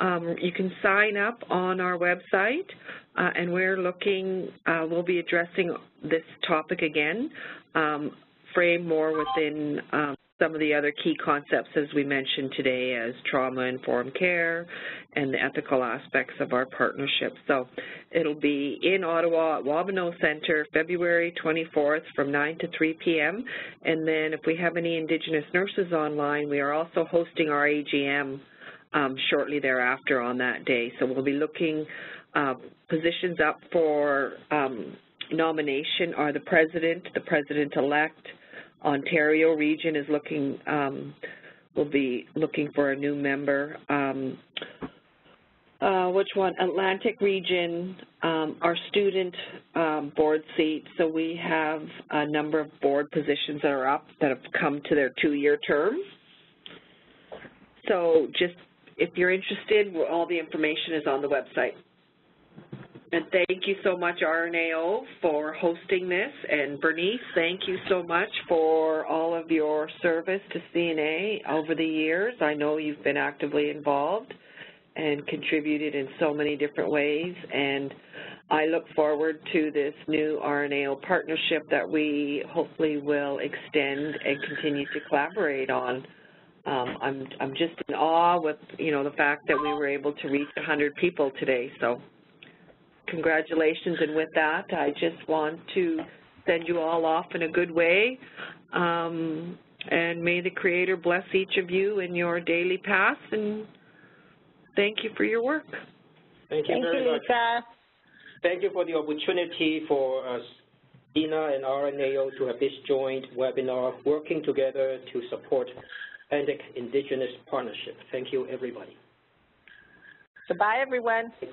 Um, you can sign up on our website, uh, and we're looking, uh, we'll be addressing this topic again, um, framed more within um, some of the other key concepts as we mentioned today as trauma-informed care and the ethical aspects of our partnership. So it'll be in Ottawa at Wabano Center, February 24th from 9 to 3 p.m. And then if we have any Indigenous nurses online, we are also hosting our AGM um, shortly thereafter on that day. So we'll be looking uh, positions up for um, nomination are the president, the president-elect, Ontario region is looking, um, will be looking for a new member. Um, uh, which one? Atlantic region, um, our student um, board seat. So we have a number of board positions that are up that have come to their two-year term. So just if you're interested, all the information is on the website. And thank you so much, RNAO, for hosting this. And Bernice, thank you so much for all of your service to CINA over the years. I know you've been actively involved and contributed in so many different ways. And I look forward to this new RNAO partnership that we hopefully will extend and continue to collaborate on. Um, I'm, I'm just in awe with, you know, the fact that we were able to reach 100 people today. So congratulations. And with that, I just want to send you all off in a good way. Um, and may the Creator bless each of you in your daily path. And thank you for your work. Thank you Thank very you, much. Lisa. Thank you for the opportunity for us, CINA and RNAO to have this joint webinar working together to support Authentic Indigenous Partnership. Thank you, everybody. Goodbye, everyone.